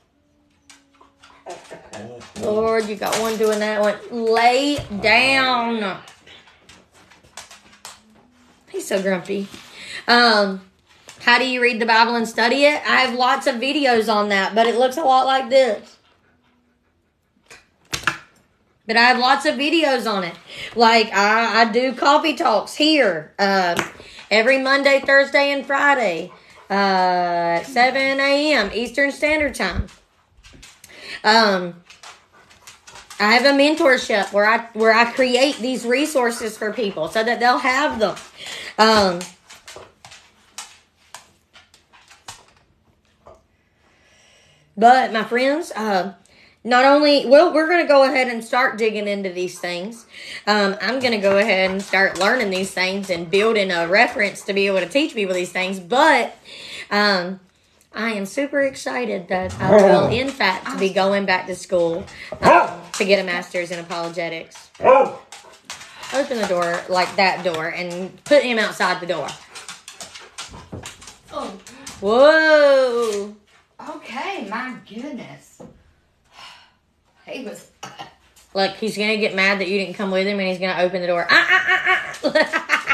Lord, you got one doing that one. Lay down. He's so grumpy. Um, how do you read the Bible and study it? I have lots of videos on that, but it looks a lot like this. But I have lots of videos on it. Like I, I do coffee talks here uh, every Monday, Thursday, and Friday, uh, 7 a.m. Eastern Standard Time. Um, I have a mentorship where I where I create these resources for people so that they'll have them. Um, but my friends, uh, not only well, we're to go ahead and start digging into these things. Um, I'm to go ahead and start learning these things and building a reference to be able to teach people these things. But um, I am super excited that I will, in fact, be going back to school um, to get a master's in apologetics. Open the door like that door and put him outside the door. Oh, Whoa! Okay, my goodness. *sighs* He was. Look, he's gonna get mad that you didn't come with him, and he's gonna open the door. Ah, ah, ah, ah. *laughs*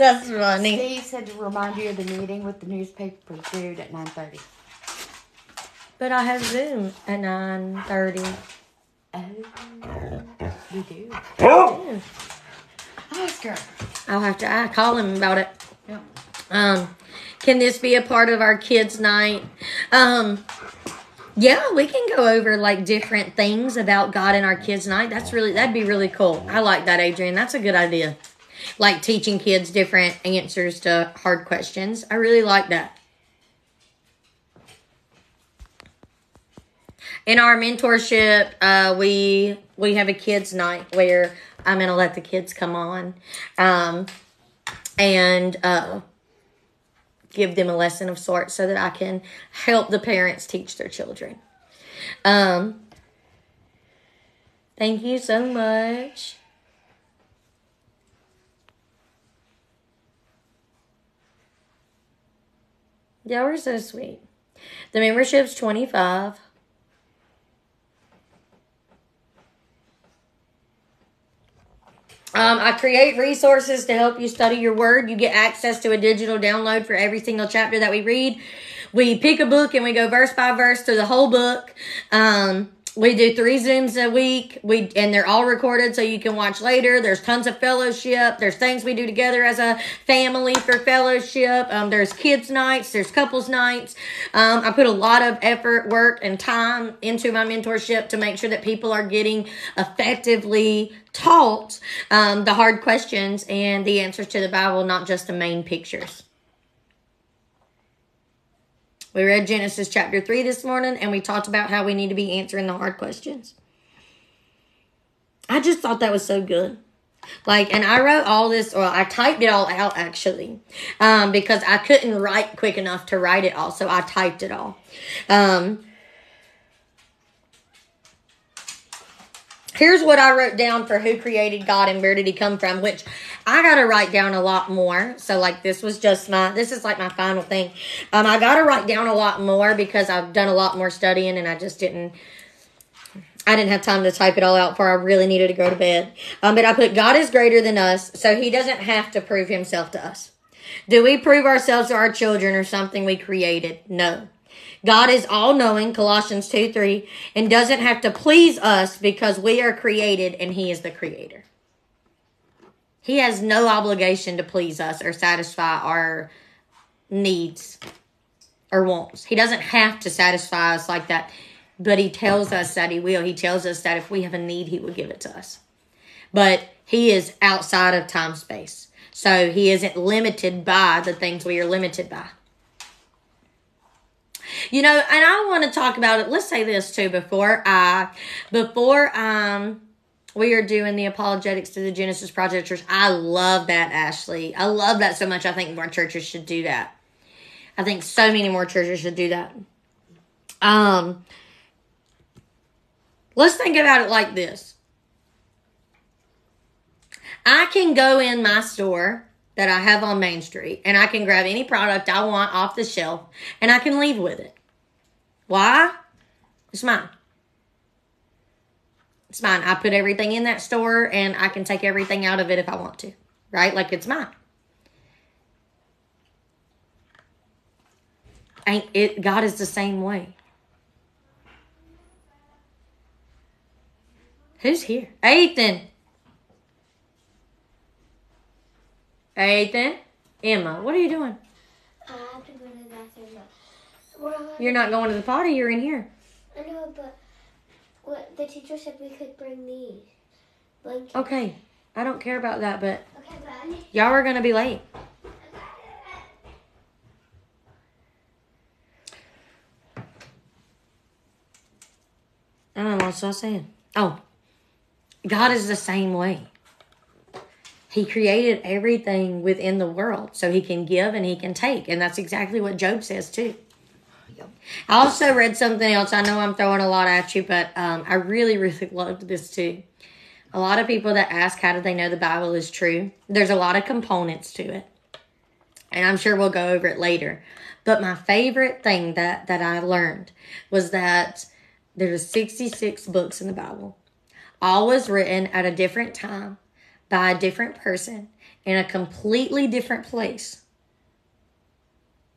That's funny. Steve said to remind you of the meeting with the newspaper dude at nine thirty. But I have Zoom at nine thirty. Oh, *laughs* you do. Yeah. Oscar. I'll have to I call him about it. Yep. Um, can this be a part of our kids' night? Um, yeah, we can go over like different things about God in our kids' night. That's really that'd be really cool. I like that, Adrian. That's a good idea. Like teaching kids different answers to hard questions. I really like that. In our mentorship, uh, we we have a kids' night where I'm gonna let the kids come on, um, and uh, give them a lesson of sorts so that I can help the parents teach their children. Um, thank you so much. Y'all were so sweet. The membership's 25. Um, I create resources to help you study your word. You get access to a digital download for every single chapter that we read. We pick a book and we go verse by verse through the whole book. Um, we do three zooms a week. We and they're all recorded so you can watch later. There's tons of fellowship. There's things we do together as a family for fellowship. Um, there's kids nights. There's couples nights. Um, I put a lot of effort, work, and time into my mentorship to make sure that people are getting effectively taught um, the hard questions and the answers to the Bible, not just the main pictures. We read Genesis chapter 3 this morning and we talked about how we need to be answering the hard questions. I just thought that was so good. Like, and I wrote all this, or I typed it all out actually, um, because I couldn't write quick enough to write it all, so I typed it all. Um, here's what I wrote down for who created God and where did he come from, which I got to write down a lot more. So, like, this was just my, this is like my final thing. Um, I got to write down a lot more because I've done a lot more studying and I just didn't, I didn't have time to type it all out for I really needed to go to bed. Um, but I put God is greater than us, so he doesn't have to prove himself to us. Do we prove ourselves to our children or something we created? No. God is all knowing, Colossians 2 3, and doesn't have to please us because we are created and He is the creator. He has no obligation to please us or satisfy our needs or wants. He doesn't have to satisfy us like that, but He tells us that He will. He tells us that if we have a need, He will give it to us. But He is outside of time space. So He isn't limited by the things we are limited by. You know, and I want to talk about it. Let's say this too before I, before um, we are doing the apologetics to the Genesis Project Church. I love that, Ashley. I love that so much. I think more churches should do that. I think so many more churches should do that. Um, let's think about it like this. I can go in my store that I have on Main Street and I can grab any product I want off the shelf and I can leave with it. Why? It's mine. It's mine. I put everything in that store and I can take everything out of it if I want to. Right? Like it's mine. Ain't it God is the same way. Who's here? Ethan. Ethan. Emma, what are you doing? I have to go to the bathroom, but You're not going to the potty, you're in here. I know, but what the teacher said we could bring these blankets. Okay. I don't care about that, but Okay, but I need. y'all are gonna be late. I don't know what I was saying. Oh, God is the same way. He created everything within the world so he can give and he can take. And that's exactly what Job says too. I also read something else. I know I'm throwing a lot at you, but um, I really, *laughs* really loved this too. A lot of people that ask how do they know the Bible is true, there's a lot of components to it. And I'm sure we'll go over it later. But my favorite thing that, that I learned was that there's 66 books in the Bible. All was written at a different time by a different person in a completely different place.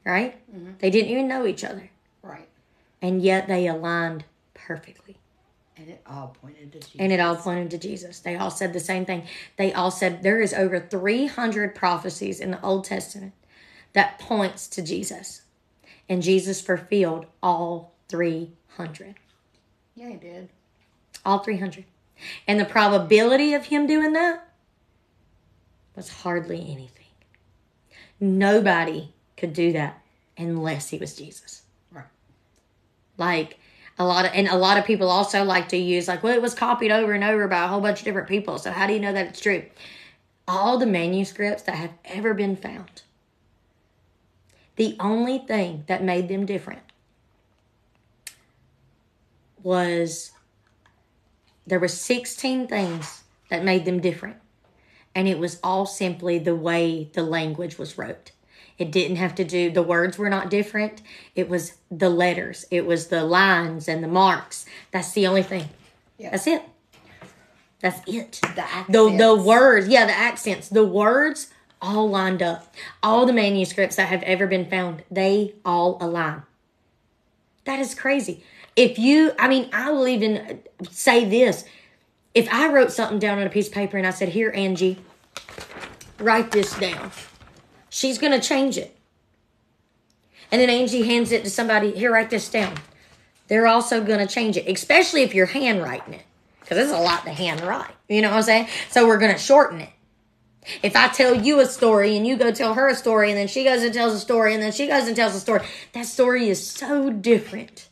Right? They didn't even know each other. And yet they aligned perfectly. And it all pointed to Jesus. And it all pointed to Jesus. They all said the same thing. They all said there is over 300 prophecies in the Old Testament that points to Jesus. And Jesus fulfilled all 300. Yeah, he did. All 300. And the probability of him doing that was hardly anything. Nobody could do that unless he was Jesus. Like a lot of, and a lot of people also like to use like, well, it was copied over and over by a whole bunch of different people. So how do you know that it's true? All the manuscripts that have ever been found, the only thing that made them different was there were 16 things that made them different and it was all simply the way the language was wrote it didn't have to do the words were not different. It was the letters. It was the lines and the marks. That's the only thing. That's it. That's it. The the the words. Yeah the accents. The words all lined up. All the manuscripts that have ever been found they all align. That is crazy. If you i mean i will even say this. If i wrote something down on a piece of paper and i said here angie write this down she's going to change it and then angie hands it to somebody here write this down they're also going to change it especially if you're handwriting it because it's a lot to handwrite you know what i'm saying so we're going to shorten it if I tell you a story and you go tell her a story and then she goes and tells a story and then she goes and tells a story, that story is so different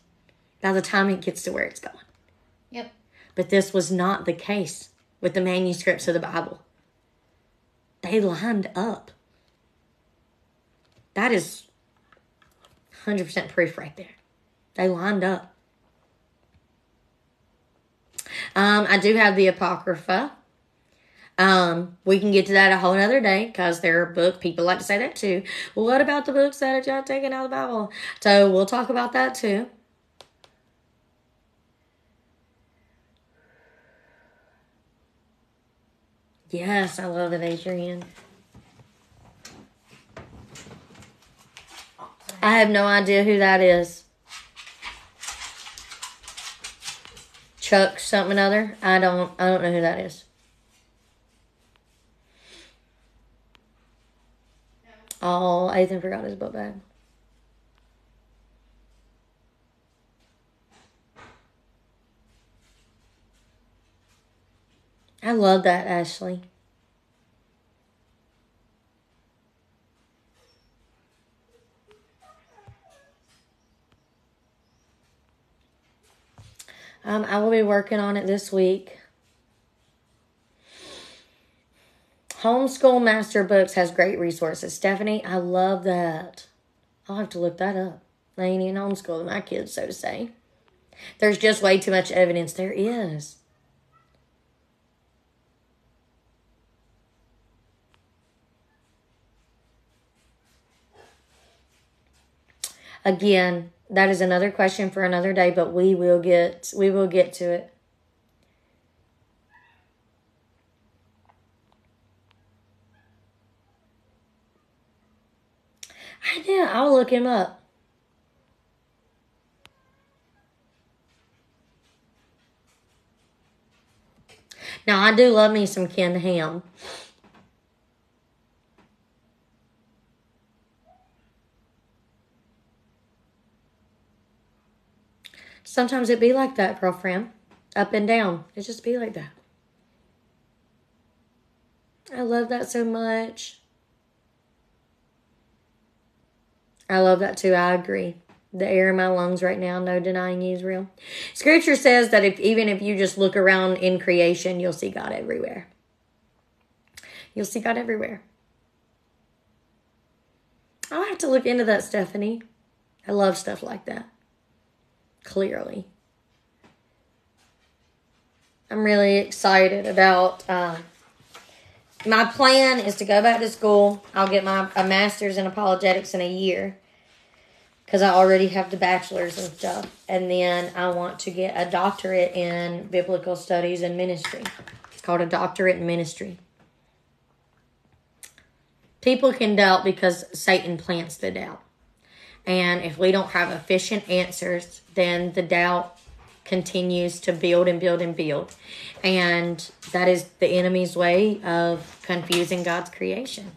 by the time it gets to where it's going. Yep. But this was not the case with the manuscripts of the Bible. They lined up. That is 100% proof right there. They lined up. Um, I do have the Apocrypha. Um, we can get to that a whole other day because they're a book. People like to say that too. What about the books that are taken out of the Bible? So we'll talk about that too. Yes, I love it, Adrian. I have no idea who that is. Chuck something other. I don't. I don't know who that is. Oh, Ethan forgot his book bag. I love that, Ashley. Um, I will be working on it this week. Homeschool Master Books has great resources. Stephanie, I love that. I'll have to look that up. I ain't even homeschooling my kids, so to say. There's just way too much evidence. There is. Again, that is another question for another day, but we will get we will get to it. I did. I'll look him up. Now I do love me some Ken Ham. Sometimes it be like that, girlfriend. Up and down. It just be like that. I love that so much. I love that too. I agree. The air in my lungs right now, no denying he is real. Scripture says that if even if you just look around in creation, you'll see God everywhere. You'll see God everywhere. I'll have to look into that, Stephanie. I love stuff like that. Clearly. I'm really excited about uh, my plan is to go back to school. I'll get my a master's in apologetics in a year because I already have the bachelor's and stuff. And then I want to get a doctorate in biblical studies and ministry. It's called a doctorate in ministry. People can doubt because Satan plants the doubt. And if we don't have efficient answers, then the doubt continues to build and build and build. And that is the enemy's way of confusing God's creation.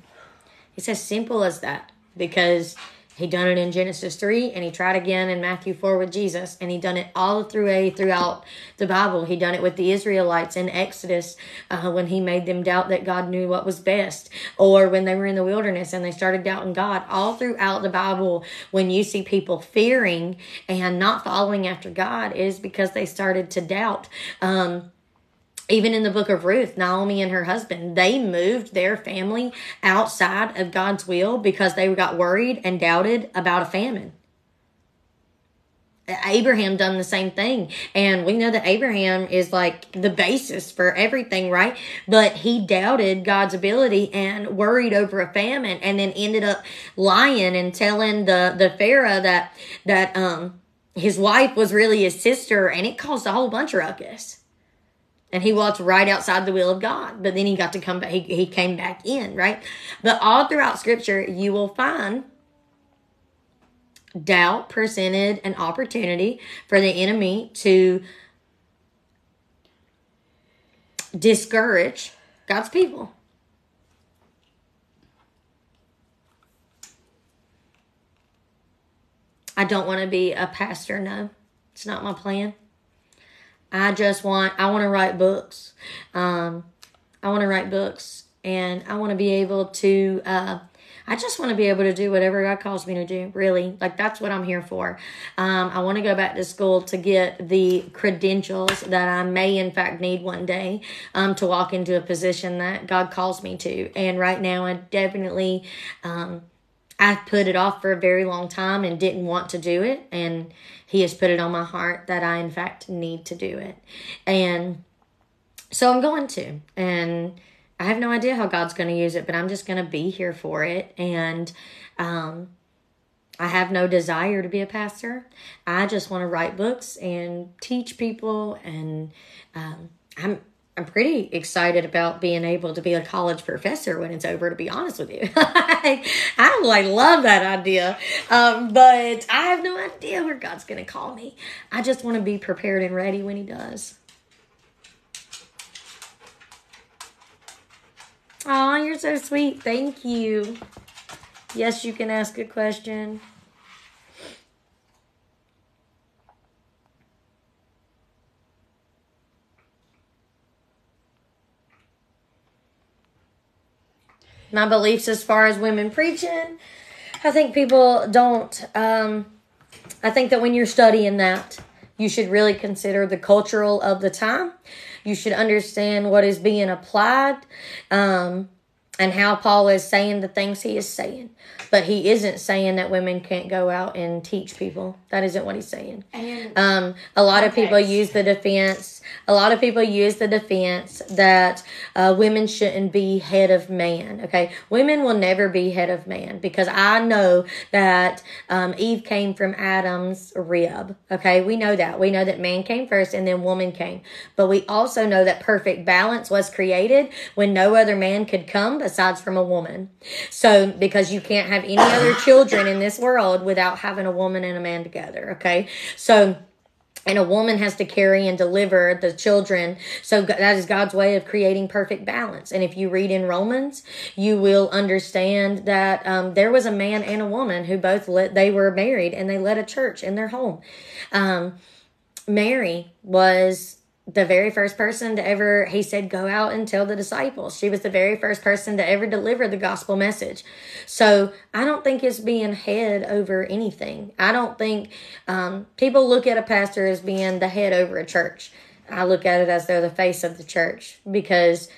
It's as simple as that because he done it in Genesis 3 and he tried again in Matthew 4 with Jesus and he done it all through a throughout the Bible. He done it with the Israelites in Exodus uh, when he made them doubt that God knew what was best or when they were in the wilderness and they started doubting God. All throughout the Bible when you see people fearing and not following after God is because they started to doubt. Um, even in the book of Ruth, Naomi and her husband, they moved their family outside of God's will because they got worried and doubted about a famine. Abraham done the same thing. And we know that Abraham is like the basis for everything, right? But he doubted God's ability and worried over a famine and then ended up lying and telling the, the Pharaoh that, that, um, his wife was really his sister and it caused a whole bunch of ruckus and he walked right outside the will of God. But then he got to come back, he, he came back in, right? But all throughout scripture, you will find doubt presented an opportunity for the enemy to discourage God's people. I don't want to be a pastor, no. It's not my plan. I just want I want to write books. Um, I want to write books, and I want to be able to. Uh, I just want to be able to do whatever God calls me to do. Really, like that's what I'm here for. Um, I want to go back to school to get the credentials that I may, in fact, need one day um, to walk into a position that God calls me to. And right now, I definitely. Um, I put it off for a very long time and didn't want to do it. And He has put it on my heart that I, in fact, need to do it. And so I'm going to. And I have no idea how God's going to use it, but I'm just going to be here for it. And um, I have no desire to be a pastor. I just want to write books and teach people. And um, I'm I'm pretty excited about being able to be a college professor when it's over, to be honest with you. *laughs* I like love that idea. Um, but I have no idea where God's going to call me. I just want to be prepared and ready when He does. Oh, you're so sweet. Thank you. Yes, you can ask a question. My beliefs as far as women preaching. I think people don't. Um, I think that when you're studying that, you should really consider the cultural of the time. You should understand what is being applied. Um, and how Paul is saying the things he is saying. But he isn't saying that women can't go out and teach people. That isn't what he's saying. And Um, a lot of people use the defense. A lot of people use the defense that uh, women shouldn't be head of man. Okay, women will never be head of man because I know that um, Eve came from Adam's rib. Okay, we know that. We know that man came first and then woman came. But we also know that perfect balance was created when no other man could come besides from a woman. So because you can't have any other children in this world without having a woman and a man together. Okay, so and a woman has to carry and deliver the children. So that is God's way of creating perfect balance. And if you read in Romans, you will understand that um, there was a man and a woman who both let they were married and they led a church in their home. Um, Mary was the very first person to ever, he said, go out and tell the disciples. She was the very first person to ever deliver the gospel message. So I don't think it's being head over anything. I don't think um, people look at a pastor as being the head over a church. I look at it as they're the face of the church because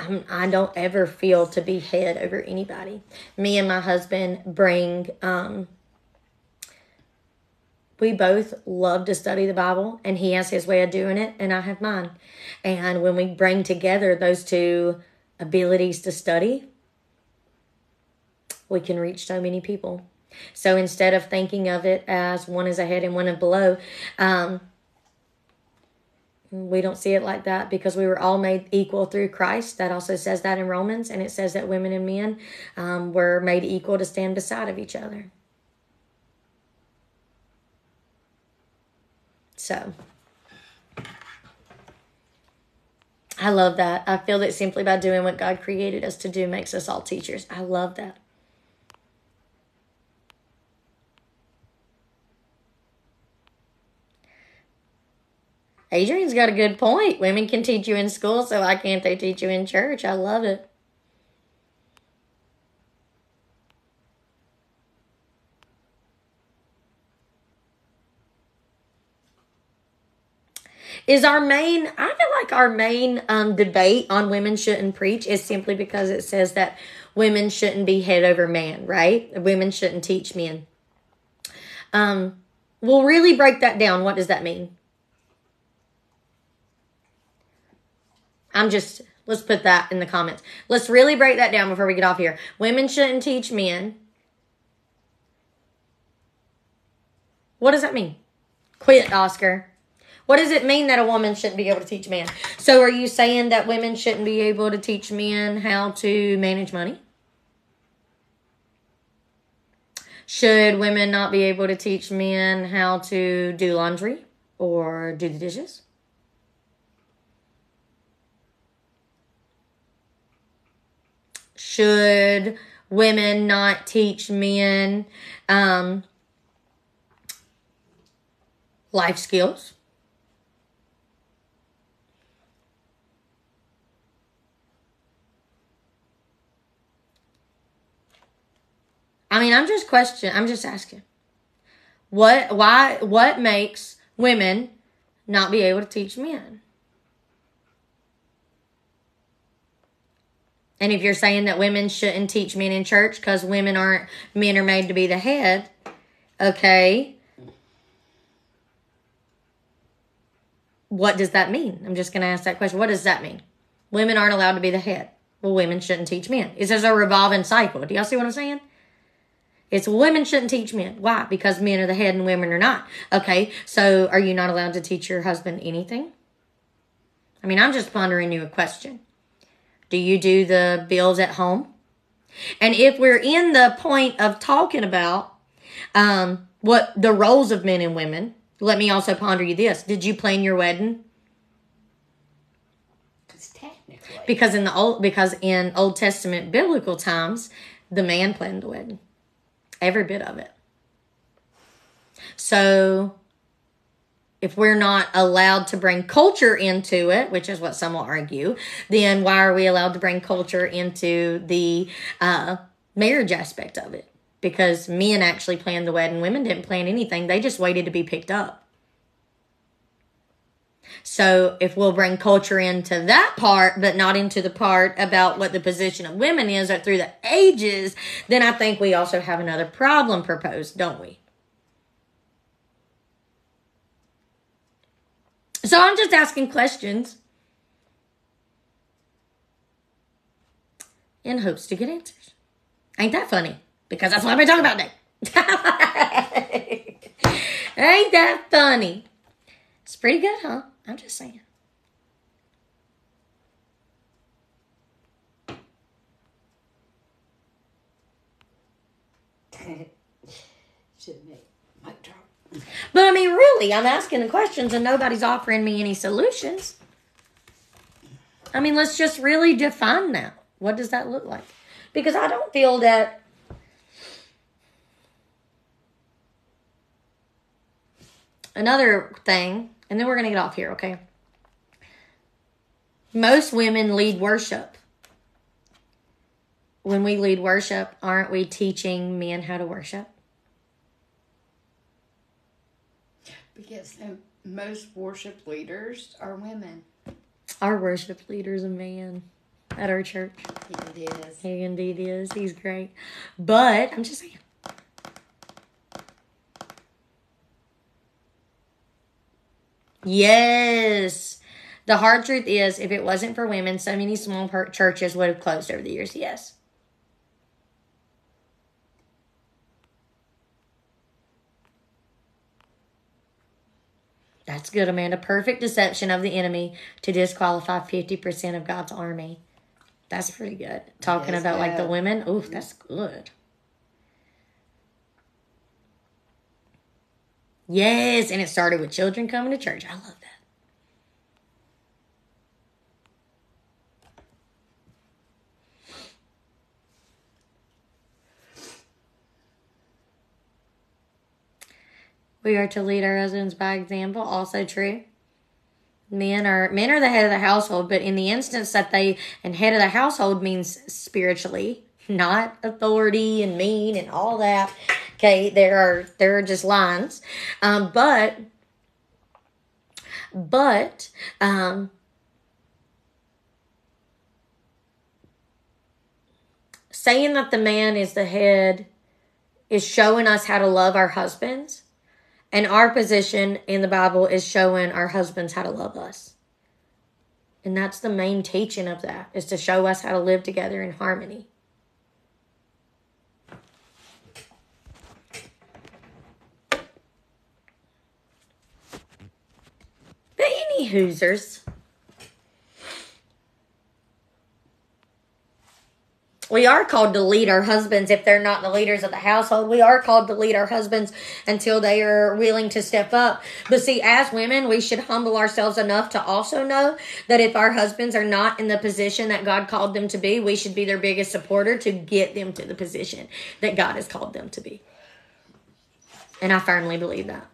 I'm, I don't ever feel to be head over anybody. Me and my husband bring, um, we both love to study the Bible, and he has his way of doing it, and I have mine. And when we bring together those two abilities to study, we can reach so many people. So instead of thinking of it as one is ahead and one is below, um, we don't see it like that because we were all made equal through Christ. That also says that in Romans, and it says that women and men um, were made equal to stand beside of each other. So I love that. I feel that simply by doing what God created us to do makes us all teachers. I love that. Adrian's got a good point. Women can teach you in school, so why can't they teach you in church? I love it. Is our main i feel like our main um, debate on women shouldn't preach is simply because it says that women shouldn't be head over man right? Women shouldn't teach men. Um, we'll really break that down. What does that mean? I'm just let's put that in the comments. Let's really break that down before we get off here. Women shouldn't teach men. What does that mean? Quit oscar what does it mean that a woman shouldn't be able to teach men? So, are you saying that women shouldn't be able to teach men how to manage money? Should women not be able to teach men how to do laundry or do the dishes? Should women not teach men um, life skills? I mean, I'm just question. I'm just asking. What? Why? What makes women not be able to teach men? And if you're saying that women shouldn't teach men in church because women aren't, men are made to be the head, okay. What does that mean? I'm just going to ask that question. What does that mean? Women aren't allowed to be the head. Well, women shouldn't teach men. It's just a revolving cycle. Do y'all see what I'm saying? It's women shouldn't teach men. Why? Because men are the head and women are not. Okay, so are you not allowed to teach your husband anything? I mean, I'm just pondering you a question. Do you do the bills at home? And if we're in the point of talking about um, what the roles of men and women, let me also ponder you this: Did you plan your wedding? Because technically, Because in the old, because in Old Testament biblical times, the man planned the wedding, every bit of it. So, if we're not allowed to bring culture into it, which is what some will argue, then why are we allowed to bring culture into the uh, marriage aspect of it? Because men actually planned the wedding, women didn't plan anything; they just waited to be picked up. So if we'll bring culture into that part, but not into the part about what the position of women is or through the ages, then I think we also have another problem proposed, don't we? So I'm just asking questions in hopes to get answers. Ain't that funny? Because that's what been talking about today. *laughs* Ain't that funny? It's pretty good, huh? I'm just saying. *laughs* Should make mic drop. But I mean, really, I'm asking the questions and nobody's offering me any solutions. I mean, let's just really define that. What does that look like? Because I don't feel that. Another thing, and then we're going to get off here, okay? Most women lead worship. When we lead worship, aren't we teaching men how to worship? Because uh, most worship leaders are women. Our worship leader's a man at our church. It is. He indeed is. He's great. But I'm just saying. Yes. The hard truth is, if it wasn't for women, so many small per- churches would have closed over the years. Yes. That's good, Amanda. Perfect deception of the enemy to disqualify 50% of God's army. That's pretty good. Talking about like the women. Oof, that's good. Yes, and it started with children coming to church. I love that. We are to lead our husbands by example. Also true. Men are men are the head of the household, but in the instance that they and head of the household means spiritually, not authority and mean and all that. Okay, there are there are just lines, um, but but um, saying that the man is the head is showing us how to love our husbands and our position in the Bible is showing our husbands how to love us. And that's the main teaching of that is to show us how to live together in harmony. Hoosers. We are called to lead our husbands if they're not the leaders of the household. We are called to lead our husbands until they are willing to step up. But see, as women, we should humble ourselves enough to also know that if our husbands are not in the position that God called them to be, we should be their biggest supporter to get them to the position that God has called them to be. And I firmly believe that.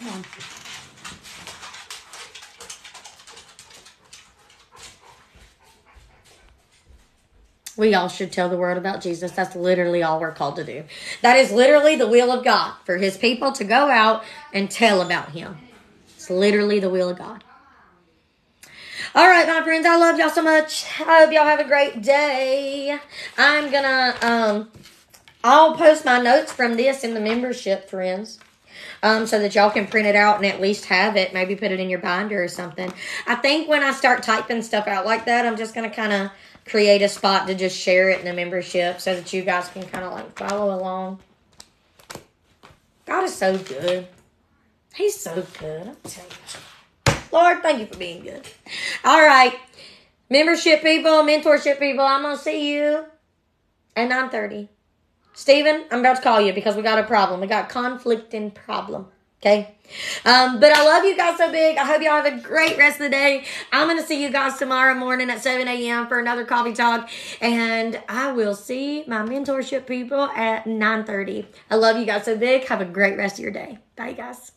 Come on. We all should tell the world about Jesus. That's literally all we're called to do. That is literally the will of God for his people to go out and tell about him. It's literally the will of God. All right, my friends, I love y'all so much. I hope y'all have a great day. I'm gonna um I'll post my notes from this in the membership, friends. Um, so that y'all can print it out and at least have it. Maybe put it in your binder or something. I think when I start typing stuff out like that, I'm just gonna kind of create a spot to just share it in the membership so that you guys can kind of like follow along. God is so good. He's so good. I'm you. Lord, thank you for being good. All right. Membership people, mentorship people, I'm gonna see you at 9:30. Steven, I'm about to call you because we got a problem. We got conflicting problem. Okay. Um, but I love you guys so big. I hope y'all have a great rest of the day. I'm going to see you guys tomorrow morning at 7 a.m. for another coffee talk. And I will see my mentorship people at 9.30. I love you guys so big. Have a great rest of your day. Bye, guys.